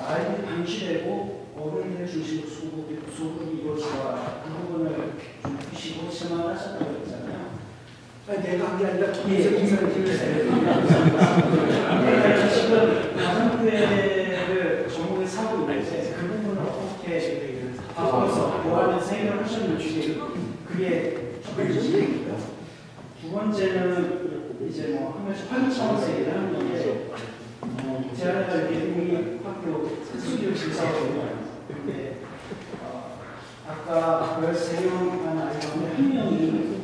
S13: 아이들이 방치되고 어른들 중심으로 수급이, 수급이 이루어지다. 그 부분을 좀 주시고 실망하셨다고 했잖아요.
S1: 아니, 내가 한 게 아니라 예, 김세공 사님
S13: 예. 예. 그러니까 지금 가정교회 부분을 어떻게 바꿔서 보완해서 해결하셨는지 그게 첫 번째입니다. 두 번째는 이제 가지 환청에서 얘기를 하는 건데 어, 제가 이렇게 국립학교 특수교육 진사거든요. 근데 어, 아까 13명 한 아이가 한 명이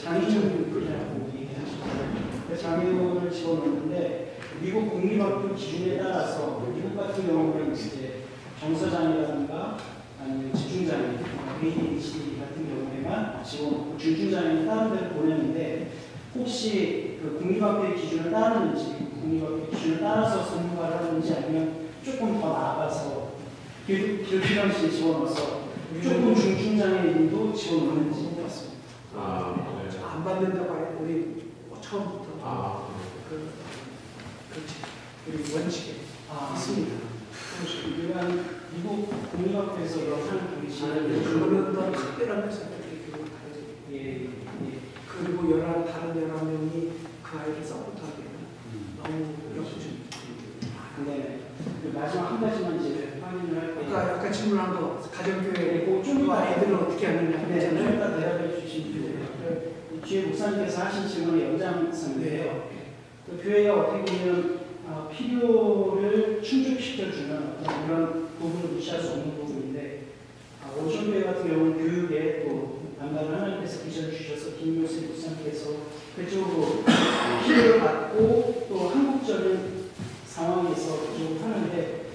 S13: 장애인이라고 얘기하셨잖아요. 그 장애인을 집어넣는데 미국 공립학교 기준에 따라서 미국 같은 경우는 이제 정서장애라든가 아니면 집중장애, ADHD 같은 경우에만 지금 중증장애 다른 데를 보내는데 혹시 그 공립학교의 기준을 따르는지 공립학교 기준을 따라서 선거를 하는지 아니면 조금 더 나아가서 씨 집어넣어서 조금 중증장애인도 집어넣는지 봤습니다.
S4: 아,
S1: 안 받는다고 해 우리 처음부터
S4: 아,
S1: 그 그렇지 우리 원칙에
S13: 아,
S1: 있습니다.
S13: 유한 미국 공립학교에서 연한
S1: 네, 그거는 더 특별한 회사 이렇게 교육을 다르죠.
S13: 예, 예.
S1: 그리고 열한 다른 열한 명이 그 아이를 서포트하기에는 너무 역부족.
S13: 근데 그 마지막 한 가지만 이제 확인을 할 거예요.
S1: 아까 아까 질문한 거 가정교회
S13: 그리고 좀 이따
S1: 아이들을 어떻게 하느냐
S13: 네, 좀
S1: 했잖아요.
S13: 이따 대답해 주신 그 뒤에 목사님께서 하신 질문의 연장선인데요. 그 교회가 어떻게 보면 어, 필요를 충족시켜주는 어떤 그런 부분을 무시할 수 없는 부분인데 아, 오션교회 같은 경우는 교육에 또 남다른 하나님께서 비전을 주셔서 김효세 목사님께서 그쪽으로 필요를 받고 또 한국적인 상황에서 그쪽으로 하는데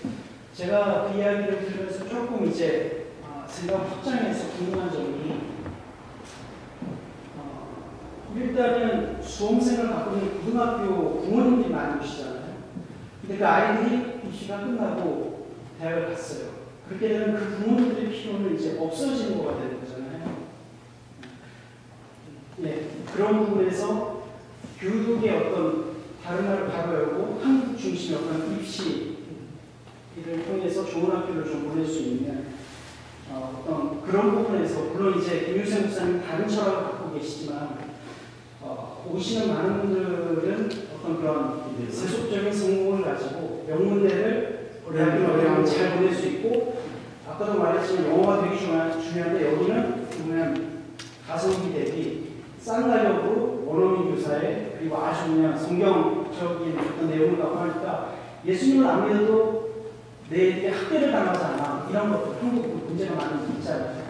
S13: 제가 그 이야기를 들으면서 조금 이제 아, 생각 확장해서 궁금한 점이 어, 일단은 수험생을 갖고 있는 고등학교 부모님들이 많이 오시잖아요. 근데 그 아이들이 입시가 끝나고 대학을 갔어요. 그렇게 되면 그 부모님들의 필요는 이제 없어지는 거가 되는 거잖아요. 네, 그런 부분에서 교육의 어떤 다른 나라를 바로 열고 한국 중심의 어떤 입시 이를 통해서 좋은 학교를 좀 보낼 수 있는 어, 떤 그런 부분에서 물론 이제 김유생 목사님 다른 철학을 갖고 계시지만 어, 오시는 많은 분들은 어떤 그런 세속적인 성공을 가지고 명문대를 대학교를 잘 보낼 수 있고 아까도 말했지만 영어가 되게 중요한, 중요한데 여기는 보면 가성비 대비 싼 가격으로 원어민 교사에 그리고 아주 그냥 성경적인 어떤 내용을 갖고 하니까 예수님을 안 믿어도 내 애들이 학대를 당하지 않아. 이런 것들 한국 문제가 많이 있잖아요.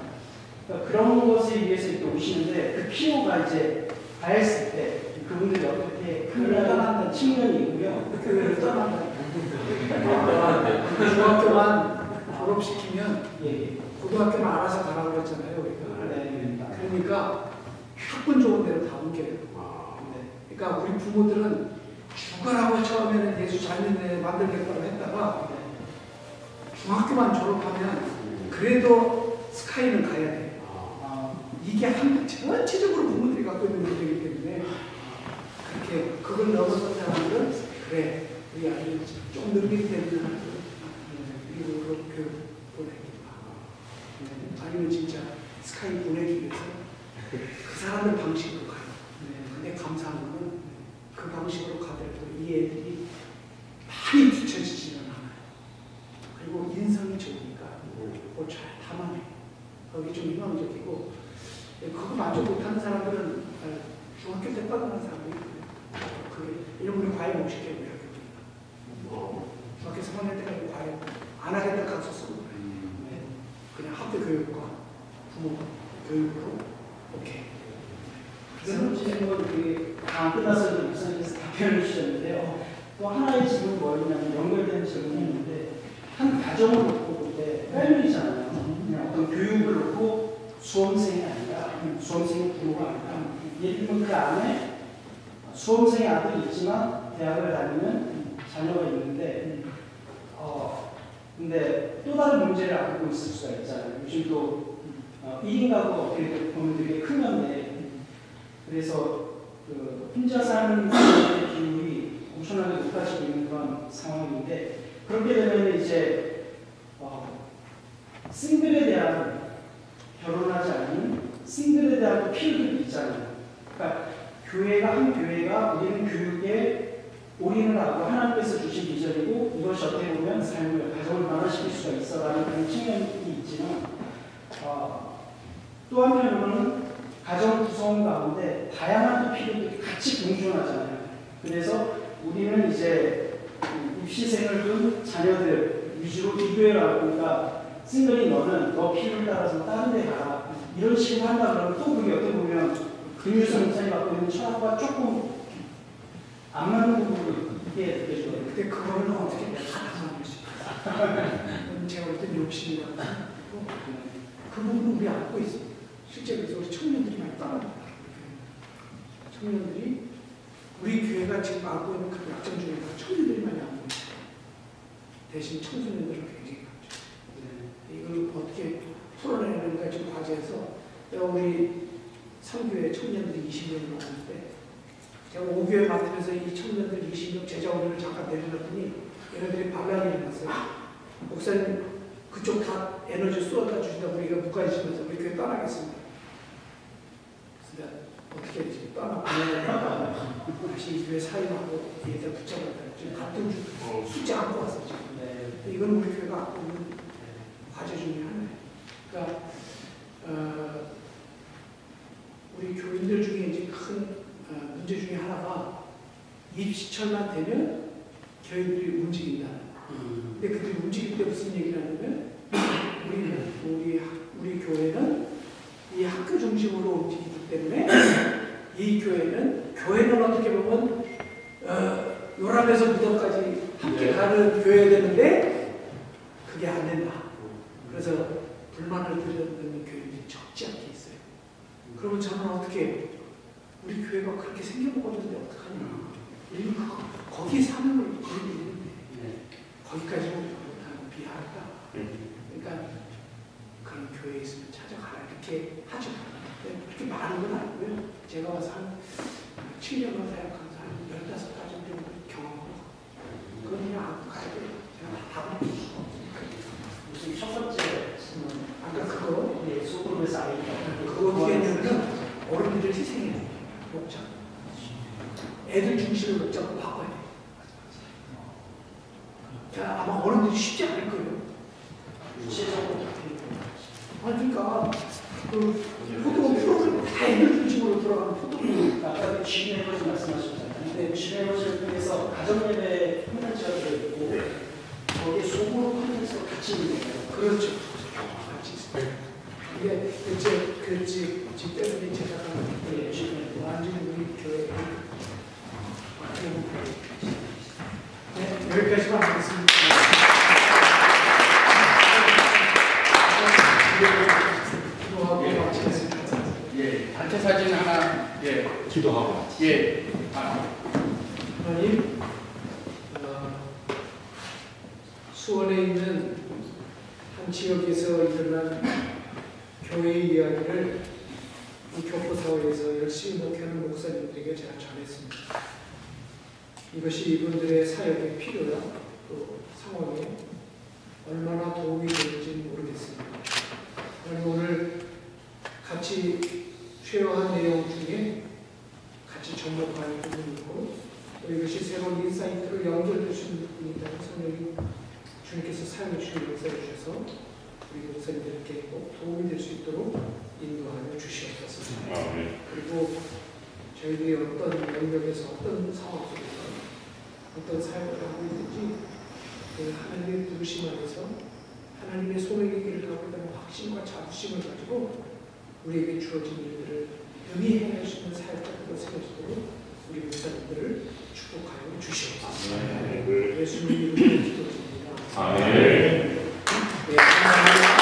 S13: 그러니까 그런 것에 위해서 이렇게 오시는데 그 필요가 이제 다했을 때 그분들이 어떻게 교회를 떠난다는 측면이 있고요.
S1: 교회를 떠난다. 중학교만 졸업시키면
S13: 예,
S1: 고등학교는 알아서 가라고 그랬잖아요. 우리가.
S13: 네.
S1: 그러니까 학군 좋은 데로 다 옮겨요. 그러니까 우리 부모들은 죽으라고 처음에는 예수 잘 믿는 애 만들겠다고 했다가 중학교만 졸업하면 그래도 스카이는 가야 돼. 이게 한 전체적으로 부모들이 갖고 있는 문제이기 때문에 그렇게 그걸 사람들은 그래 우리 아이를 좀 늙게 되면 그리고 그렇게 보내기가 아니면 진짜 스카이 보내기 위해서 그 사람들 방식으로 가요. 근데 감사한 거는 그 방식으로 가더라도 이 애들이 많이 뒤처지지는 않아요. 그리고 인성이 좋으니까 그걸 잘 담아내. 거기 좀 희망적이고 예, 그거 만족 못하는 사람들은 아, 중학교 때 빠져난 사람들이. 이런 우리 과외 못 우리 학교. 중학교 3학년 때까지 과외 안 하겠다 각서쓰고 네. 그냥 학교 교육과 부모 교육으로 오케이.
S13: 그래서 질문 그게 다 끝나서 목사님께서 답변을 주셨는데요. 또 하나의 질문이 뭐였냐면 연결되는 질문이 있는데 한 가정을 놓고 볼 때 패밀리잖아요. 그냥 어떤 교육을 놓고 수험생이 아니라 수험생의 부모가 아니라 예를 들면 그 안에 수험생의 아들이 있지만 대학을 다니는 자녀가 있는데 어 근데 또 다른 문제를 안고 있을 수가 있잖아요. 요즘 또 어, 1인 가구가 어떻게 보면 되게 큰 건데 그래서 그 혼자 사는 사람의 비율이 엄청나게 높아지고 있는 그런 상황인데 그렇게 되면 이제 어, 싱글에 대한 결혼하지 않는 싱글에 대한 필요들이 있잖아요. 그러니까 교회가 한 교회가 우리는 교육에 올인을 하고 하나님께서 주신 비전이고 이것이 어떻게 보면 삶을 가정을 만화시킬 수가 있어라는 그런 측면이 있지만 어, 또 한편으로는 가정 구성 가운데 다양한 필요들이 같이 공존하잖아요. 그래서 우리는 이제 입시생을 둔 자녀들 위주로 비교해 나가니까 그러니까 싱글이 너는 너 필요에 따라서 다른 데 가라 이런 식으로 한다 그러면 또 그게 어떻게 보면 금유성 목사님 갖고 있는 철학과 조금 안 맞는 부분이 있게 느껴져요.
S1: 근데 그거는 어떻게 하나만 수 있어요. 제가 볼땐 욕심이라고 생각하고 그 부분은 우리 안고 있어요. 실제 그래서 우리 청년들이 많이 따라합니다. 청년들이 우리 교회가 지금 안고 있는 그 약점 중에 하나 청년들이 많이 안고 있어요. 대신 청소년들은 굉장히 많죠. 네. 이걸 어떻게 풀어내는가 지금 과제에서 우리 3교회 청년들이 20명이 나왔는데 제가 5교회 맡으면서 이 청년들 20명 제자원을 잠깐 내려놨더니 얘네들이 반란이 일어났어요. 목사님 그쪽 다 에너지 쏟아다 주신다고 우리가 무관심해서 우리 교회 떠나겠습니다. 그래서 어떻게 해야지 떠나 다시 이 교회 사임하고 얘들 붙잡았다. 지금 같은 주 숙제 안고 왔어 지금. 이건 우리 교회가 안고 있는 과제 중에 하나예요. 그러니까 어, 우리 교인들 중에 이제 큰 어, 문제 중에 하나가 입시철만 되면 교인들이 움직인다는. 근데 그들이 움직일 때 무슨 얘기를 하냐면 우리는 우리 학- 우리 교회는 이 학교 중심으로 움직이기 때문에 이 교회는 교회는 어떻게 보면 어, 요람에서 무덤까지 함께 가는 교회가 되는데 그게 안 된다. 그래서 불만을 들여놓는 교회들이 적지 않게 그러면 저는 어떻게? 우리 교회가 그렇게 생겨먹었는데 어떡하냐. 우리는 그, 거기 사는 걸 거기 있는데 거기까지는 못하고 비하하다. 그러니까 그런 교회에 있으면 찾아가라 이렇게 하죠. 근데 그렇게 많은 건 아니고요. 제가 와서 한 7년을 사역하면서 한 15가지 정도 경험하고 그건 그냥 안 가야 돼요. 제가 답을 줄 수가 없으니까.
S13: 무슨 첫 번째
S1: 그거
S13: 네, 소금에서 아이가
S1: 그거 어떻게 했냐면 어른들을 희생해야 돼요. 목자. 애들 중심으로 목자로 바꿔야 돼요. 자, 아마 어른들이 쉽지 않을 거예요.
S13: 구체적으로
S1: 그러니까 그 포도 프로그램 다 애들 중심으로 들어가는 포도
S13: 아까 그 G 멤버즈 말씀하셨잖아요. 근데 G 멤버즈를 통해서 가정예배 콘텐츠가 들어있고 거기에 소그룹 콘텐츠가 같이 있는 거예요.
S1: 그렇죠. 이게 그치, 그치, 집 때문에 제가 예, 지금 완전히 우리 교회 네, 여기까지만 하겠습니다. 기도하고 마치겠습니다.
S14: 예, 단체 사진 하나, 예,
S9: 기도하고
S14: 예, 하나.
S1: 하나님, 어, 수원에 있는 한 지역에서 일어난 교회의 이야기를 이 교포사회에서 열심히 목회하는 목사님들에게 제가 전했습니다. 이것이 이분들의 사역에 필요한 그 상황에 얼마나 도움이 되는지 모르겠습니다. 그리고 오늘 같이 share한 내용 중에 같이 접목하는 부분이 있고 또 이것이 새로운 insight로 연결될 수 있는 부분이 있다는 성령이 주님께서 사용해 주신 것을 주셔서 우리 목사님들께 꼭 도움이 될 수 있도록 인도하여 주시옵소서. 그리고 저희들이 어떤 영역에서 어떤 상황 속에서 어떤 사역을 하고 있는지 그 하나님의 부르심 안에서 하나님의 손에 길을 가고 있다는 확신과 자부심을 가지고 우리에게 주어진 일들을 능히 행할 수 있는 사역자 그것을 세워지도록 우리 목사님들을 축복하여 주시옵소서. 예수님 이름으로 Obrigado.